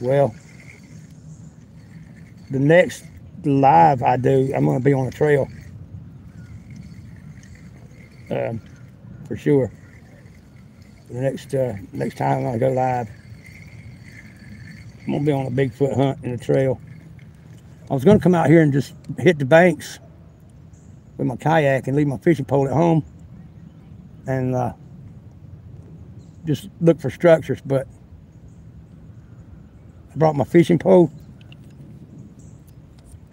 Well, the next live I do, I'm going to be on a trail. Um, for sure. The next uh, next time I go live, I'm gonna be on a Bigfoot hunt in the trail. I was gonna come out here and just hit the banks with my kayak and leave my fishing pole at home and uh, just look for structures, but I brought my fishing pole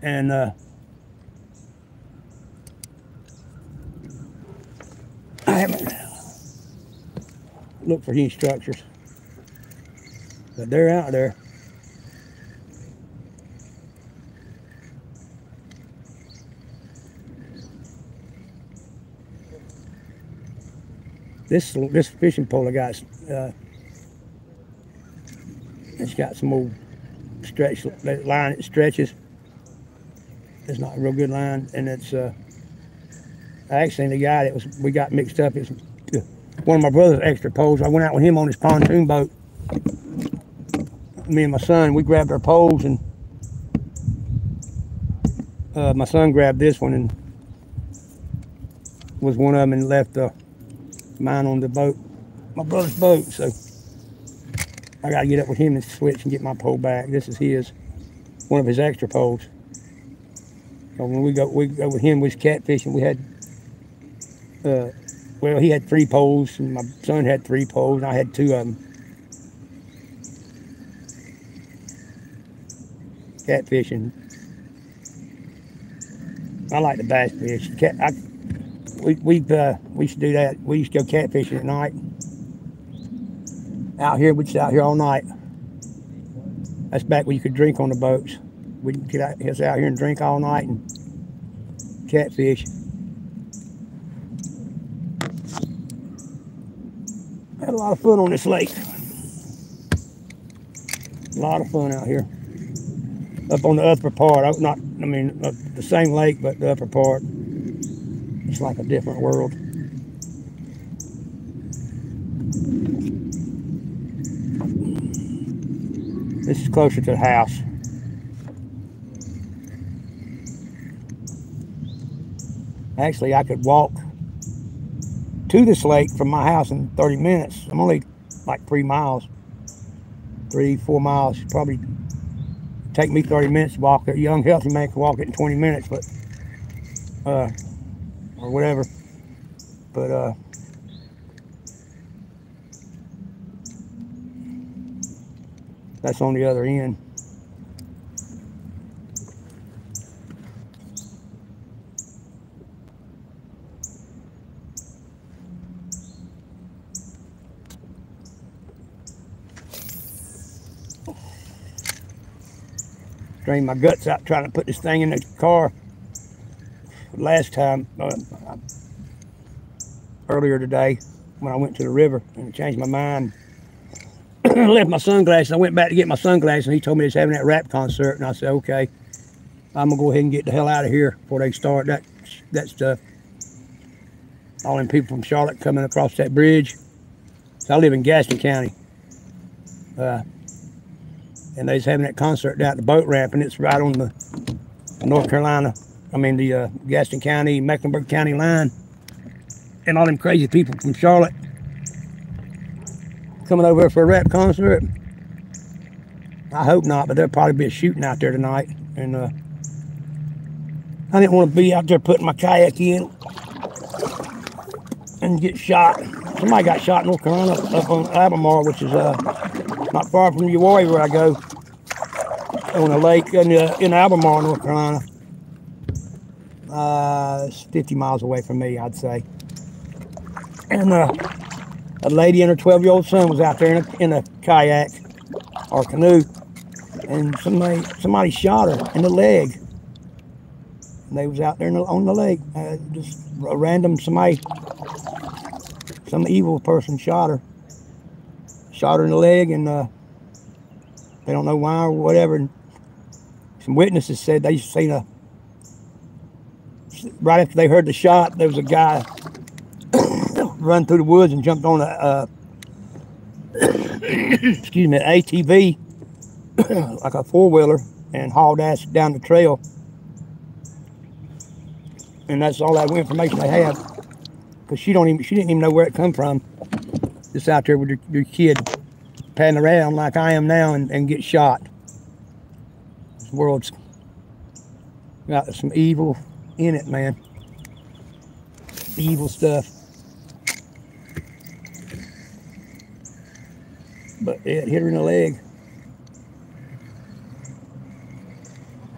and uh, I haven't looked for any structures, but they're out there. This this fishing pole I got, uh, it's got some old stretch line. It stretches. It's not a real good line, and it's uh, Actually, the guy that was we got mixed up is uh, one of my brother's extra poles. I went out with him on his pontoon boat. Me and my son, we grabbed our poles and uh, my son grabbed this one and was one of them and left uh, mine on the boat, my brother's boat. So I got to get up with him and switch and get my pole back. This is his, one of his extra poles. So when we go, we go with him, we was catfishing. We had, uh, well, he had three poles, and my son had three poles, and I had two of them. Catfishing. I like the bass fish. Cat, I, we we uh, we used to do that. We used to go catfishing at night. Out here, we'd sit out here all night. That's back when you could drink on the boats. We'd get out, out here and drink all night and catfish. Had a lot of fun on this lake. A lot of fun out here. Up on the upper part, not I mean the same lake, but the upper part. It's like a different world. This is closer to the house. Actually, I could walk to this lake from my house in 30 minutes. I'm only like three miles, three, four miles. Probably take me 30 minutes to walk. A young, healthy man can walk it in 20 minutes, but, uh, or whatever. But, uh, that's on the other end. Drain my guts out trying to put this thing in the car. Last time, uh, earlier today, when I went to the river and changed my mind, I left my sunglasses. I went back to get my sunglasses, and he told me he's having that rap concert, and I said, okay, I'm gonna go ahead and get the hell out of here before they start that that stuff. All them people from Charlotte coming across that bridge. So I live in Gaston County. Uh, and they's having that concert down at the boat ramp, and it's right on the North Carolina, I mean the uh, Gaston County, Mecklenburg County line, and all them crazy people from Charlotte coming over for a rap concert. I hope not, but there'll probably be a shooting out there tonight, and uh, I didn't want to be out there putting my kayak in and get shot. Somebody got shot in North Carolina up on Albemarle, which is uh, not far from where I go on a lake in, uh, in Albemarle, North Carolina. Uh, 50 miles away from me, I'd say. And uh, a lady and her 12 year old son was out there in a, in a kayak or canoe, and somebody somebody shot her in the leg. And they was out there the, on the lake, uh, just a random somebody, some evil person shot her, shot her in the leg, and uh, they don't know why or whatever. And some witnesses said they seen a right after they heard the shot, there was a guy run through the woods and jumped on a uh, excuse me, an ATV, like a four wheeler, and hauled ass down the trail. And that's all that information they have, because she don't even she didn't even know where it come from. Just out there with your, your kid, padding around like I am now, and, and get shot. This world's got some evil in it, man. Evil stuff. But it hit her in the leg.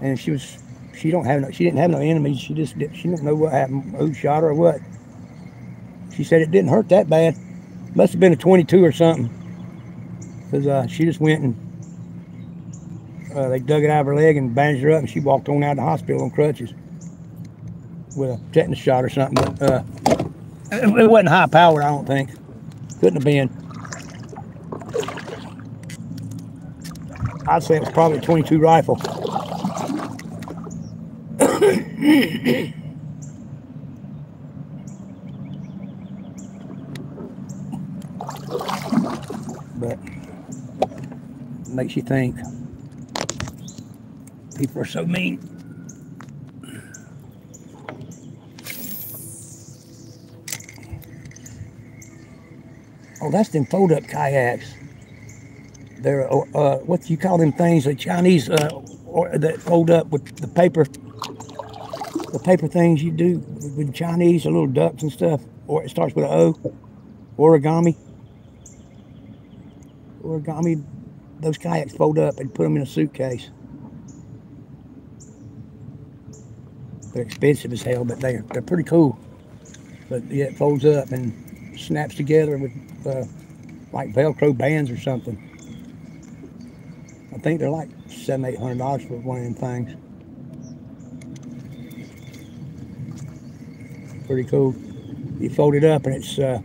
And she was, she don't have no, she didn't have no enemies. She just, did, she didn't know what happened, who shot her or what. She said it didn't hurt that bad. Must have been a 22 or something. Because uh, she just went and uh, they dug it out of her leg and bandaged her up, and she walked on out of the hospital on crutches with a tetanus shot or something. But uh, it, it wasn't high power, I don't think. Couldn't have been. I'd say it was probably a 22 rifle. but makes you think. People are so mean. That's them fold up kayaks. They're, uh, uh, what you call them things? The Chinese uh, or, that fold up with the paper, the paper things you do with Chinese, the little ducks and stuff. Or it starts with an O. Origami. Origami. Those kayaks fold up and put them in a suitcase. They're expensive as hell, but they're they're pretty cool. But yeah, it folds up and snaps together with uh, like Velcro bands or something. I think they're like seven, eight hundred dollars for one of them things. Pretty cool. You fold it up and it's uh,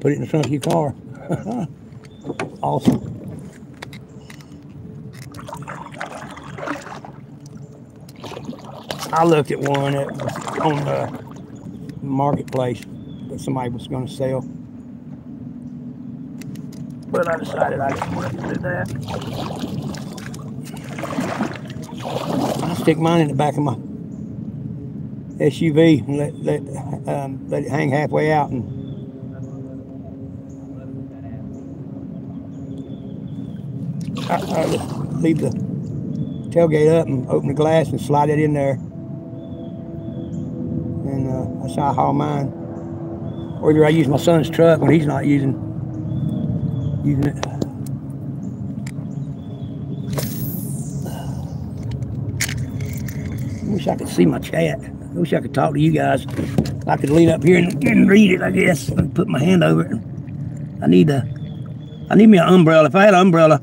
put it in the front of your car. awesome. I looked at one was on the marketplace that somebody was going to sell. But I decided I didn't want to do that. I stick mine in the back of my SUV and let let um, let it hang halfway out and I, I just leave the tailgate up and open the glass and slide it in there. And uh, that's how I haul mine. Or either I use my son's truck when he's not using using it. I wish I could see my chat. I wish I could talk to you guys. I could lean up here and, and read it, I guess, and put my hand over it. I need a, I need me an umbrella. If I had an umbrella,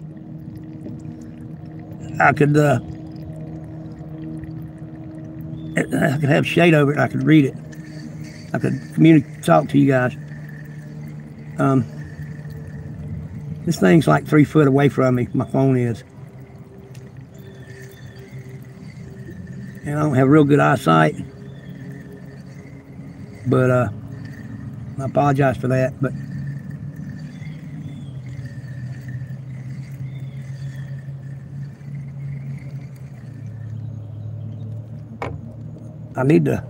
I could, uh, I could have shade over it. I could read it. I could communicate, talk to you guys. Um, this thing's like three foot away from me. My phone is. And I don't have real good eyesight. But uh, I apologize for that. But I need to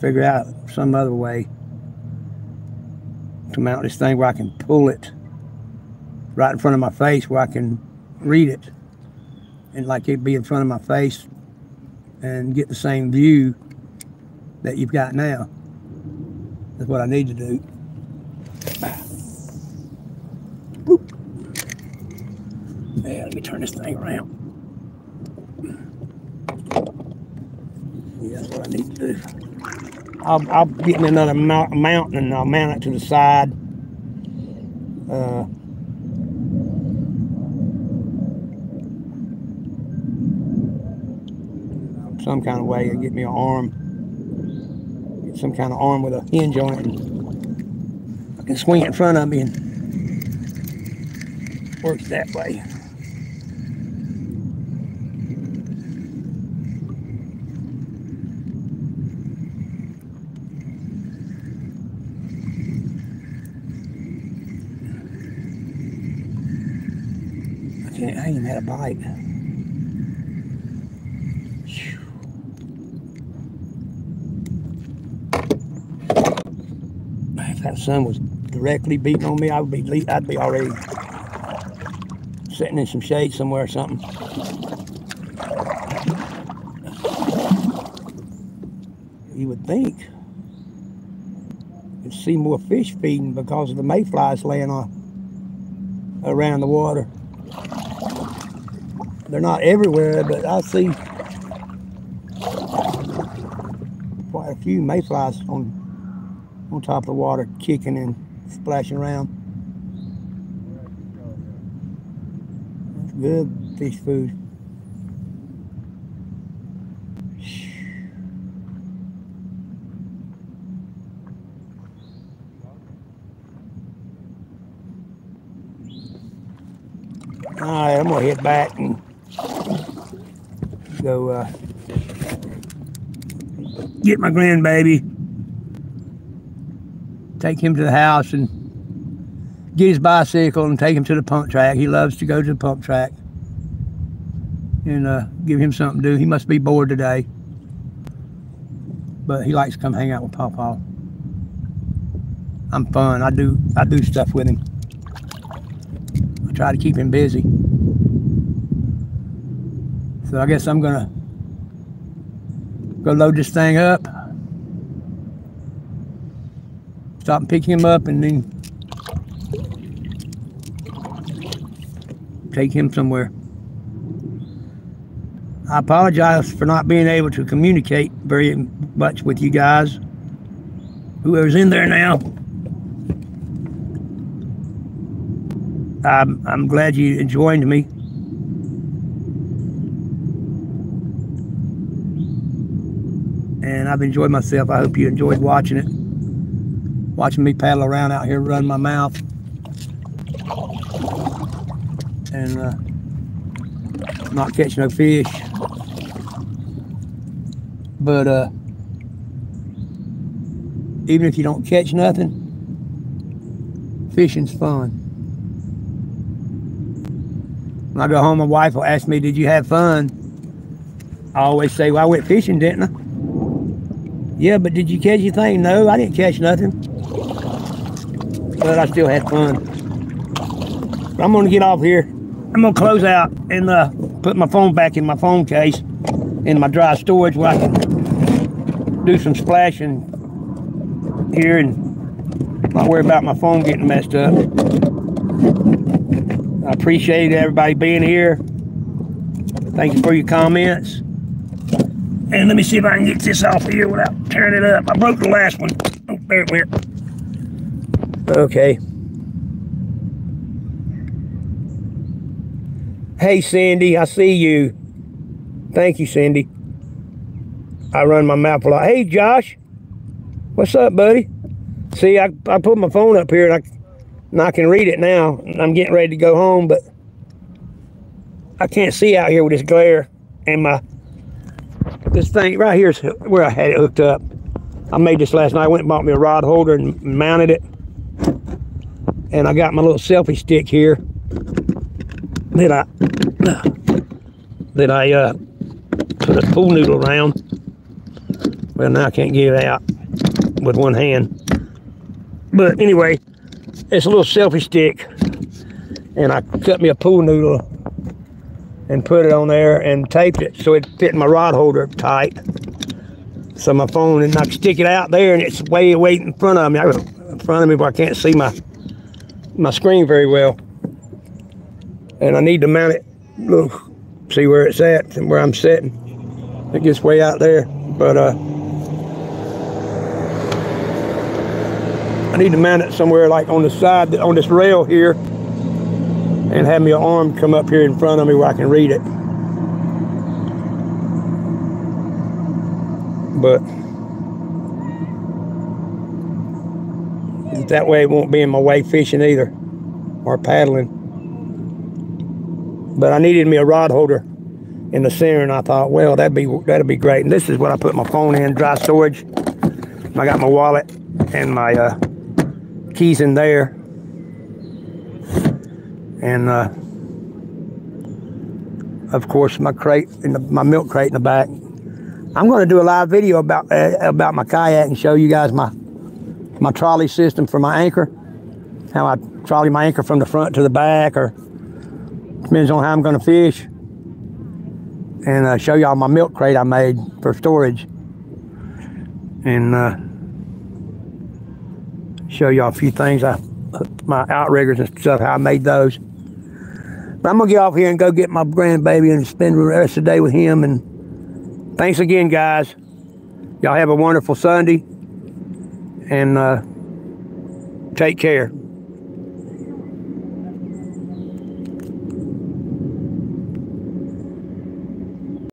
figure out some other way to mount this thing where I can pull it right in front of my face where I can read it and like it be in front of my face and get the same view that you've got now. That's what I need to do. Yeah, let me turn this thing around. Yeah, that's what I need to do. I'll, I'll get me another mount, mount and I'll mount it to the side. Uh, some kind of way and get me an arm. Get some kind of arm with a hinge on it. And I can swing it in front of me and works that way. Ain't had a bite. If that sun was directly beating on me, I would be I'd be already sitting in some shade somewhere or something. You would think you'd see more fish feeding because of the mayflies laying on around the water. They're not everywhere, but I see quite a few mayflies on on top of the water, kicking and splashing around. That's good fish food. All right, I'm gonna head back and go uh, get my grandbaby, take him to the house, and get his bicycle and take him to the pump track. He loves to go to the pump track and uh, give him something to do. He must be bored today, but he likes to come hang out with Pawpaw. I'm fun. I do I do stuff with him. I try to keep him busy. So I guess I'm gonna go load this thing up. Stop and pick him up and then take him somewhere. I apologize for not being able to communicate very much with you guys. Whoever's in there now. I'm, I'm glad you joined me. And I've enjoyed myself. I hope you enjoyed watching it. Watching me paddle around out here, run my mouth. And uh, not catch no fish. But uh, even if you don't catch nothing, fishing's fun. When I go home, my wife will ask me, Did you have fun? I always say, Well, I went fishing, didn't I? Yeah, but did you catch anything? No, I didn't catch nothing. But I still had fun. I'm gonna get off here. I'm gonna close out and uh, put my phone back in my phone case in my dry storage where I can do some splashing here and not worry about my phone getting messed up. I appreciate everybody being here. Thank you for your comments. And let me see if I can get this off here without tearing it up. I broke the last one. Oh. Okay. Hey, Cindy, I see you. Thank you, Cindy. I run my mouth a lot. Hey, Josh. What's up, buddy? See, I, I put my phone up here and I, and I can read it now. I'm getting ready to go home, but I can't see out here with this glare. And my, this thing right here is where I had it hooked up. I made this last night. I went and bought me a rod holder and mounted it. And I got my little selfie stick here that I that I uh, put a pool noodle around. Well, now I can't get it out with one hand. But anyway, it's a little selfie stick, and I cut me a pool noodle and put it on there and taped it so it fit my rod holder tight. So my phone, and I can stick it out there, and it's way, way in front of me. I, in front of me, but I can't see my my screen very well and I need to mount it. Look, see where it's at and where I'm sitting. It gets way out there, but uh, I need to mount it somewhere like on the side, on this rail here, and have me an arm come up here in front of me where I can read it. But that way it won't be in my way fishing either or paddling. But I needed me a rod holder in the center, and I thought, well, that'd be that'd be great. And this is what I put my phone in, dry storage. I got my wallet and my uh, keys in there, and uh, of course my crate the, my milk crate in the back. I'm going to do a live video about uh, about my kayak and show you guys my my trolley system for my anchor, how I trolley my anchor from the front to the back, or Depends on how I'm gonna fish. And uh, show y'all my milk crate I made for storage. And uh, show y'all a few things, I, my outriggers and stuff, how I made those. But I'm gonna get off here and go get my grandbaby and spend the rest of the day with him. And thanks again, guys. Y'all have a wonderful Sunday. And uh, take care.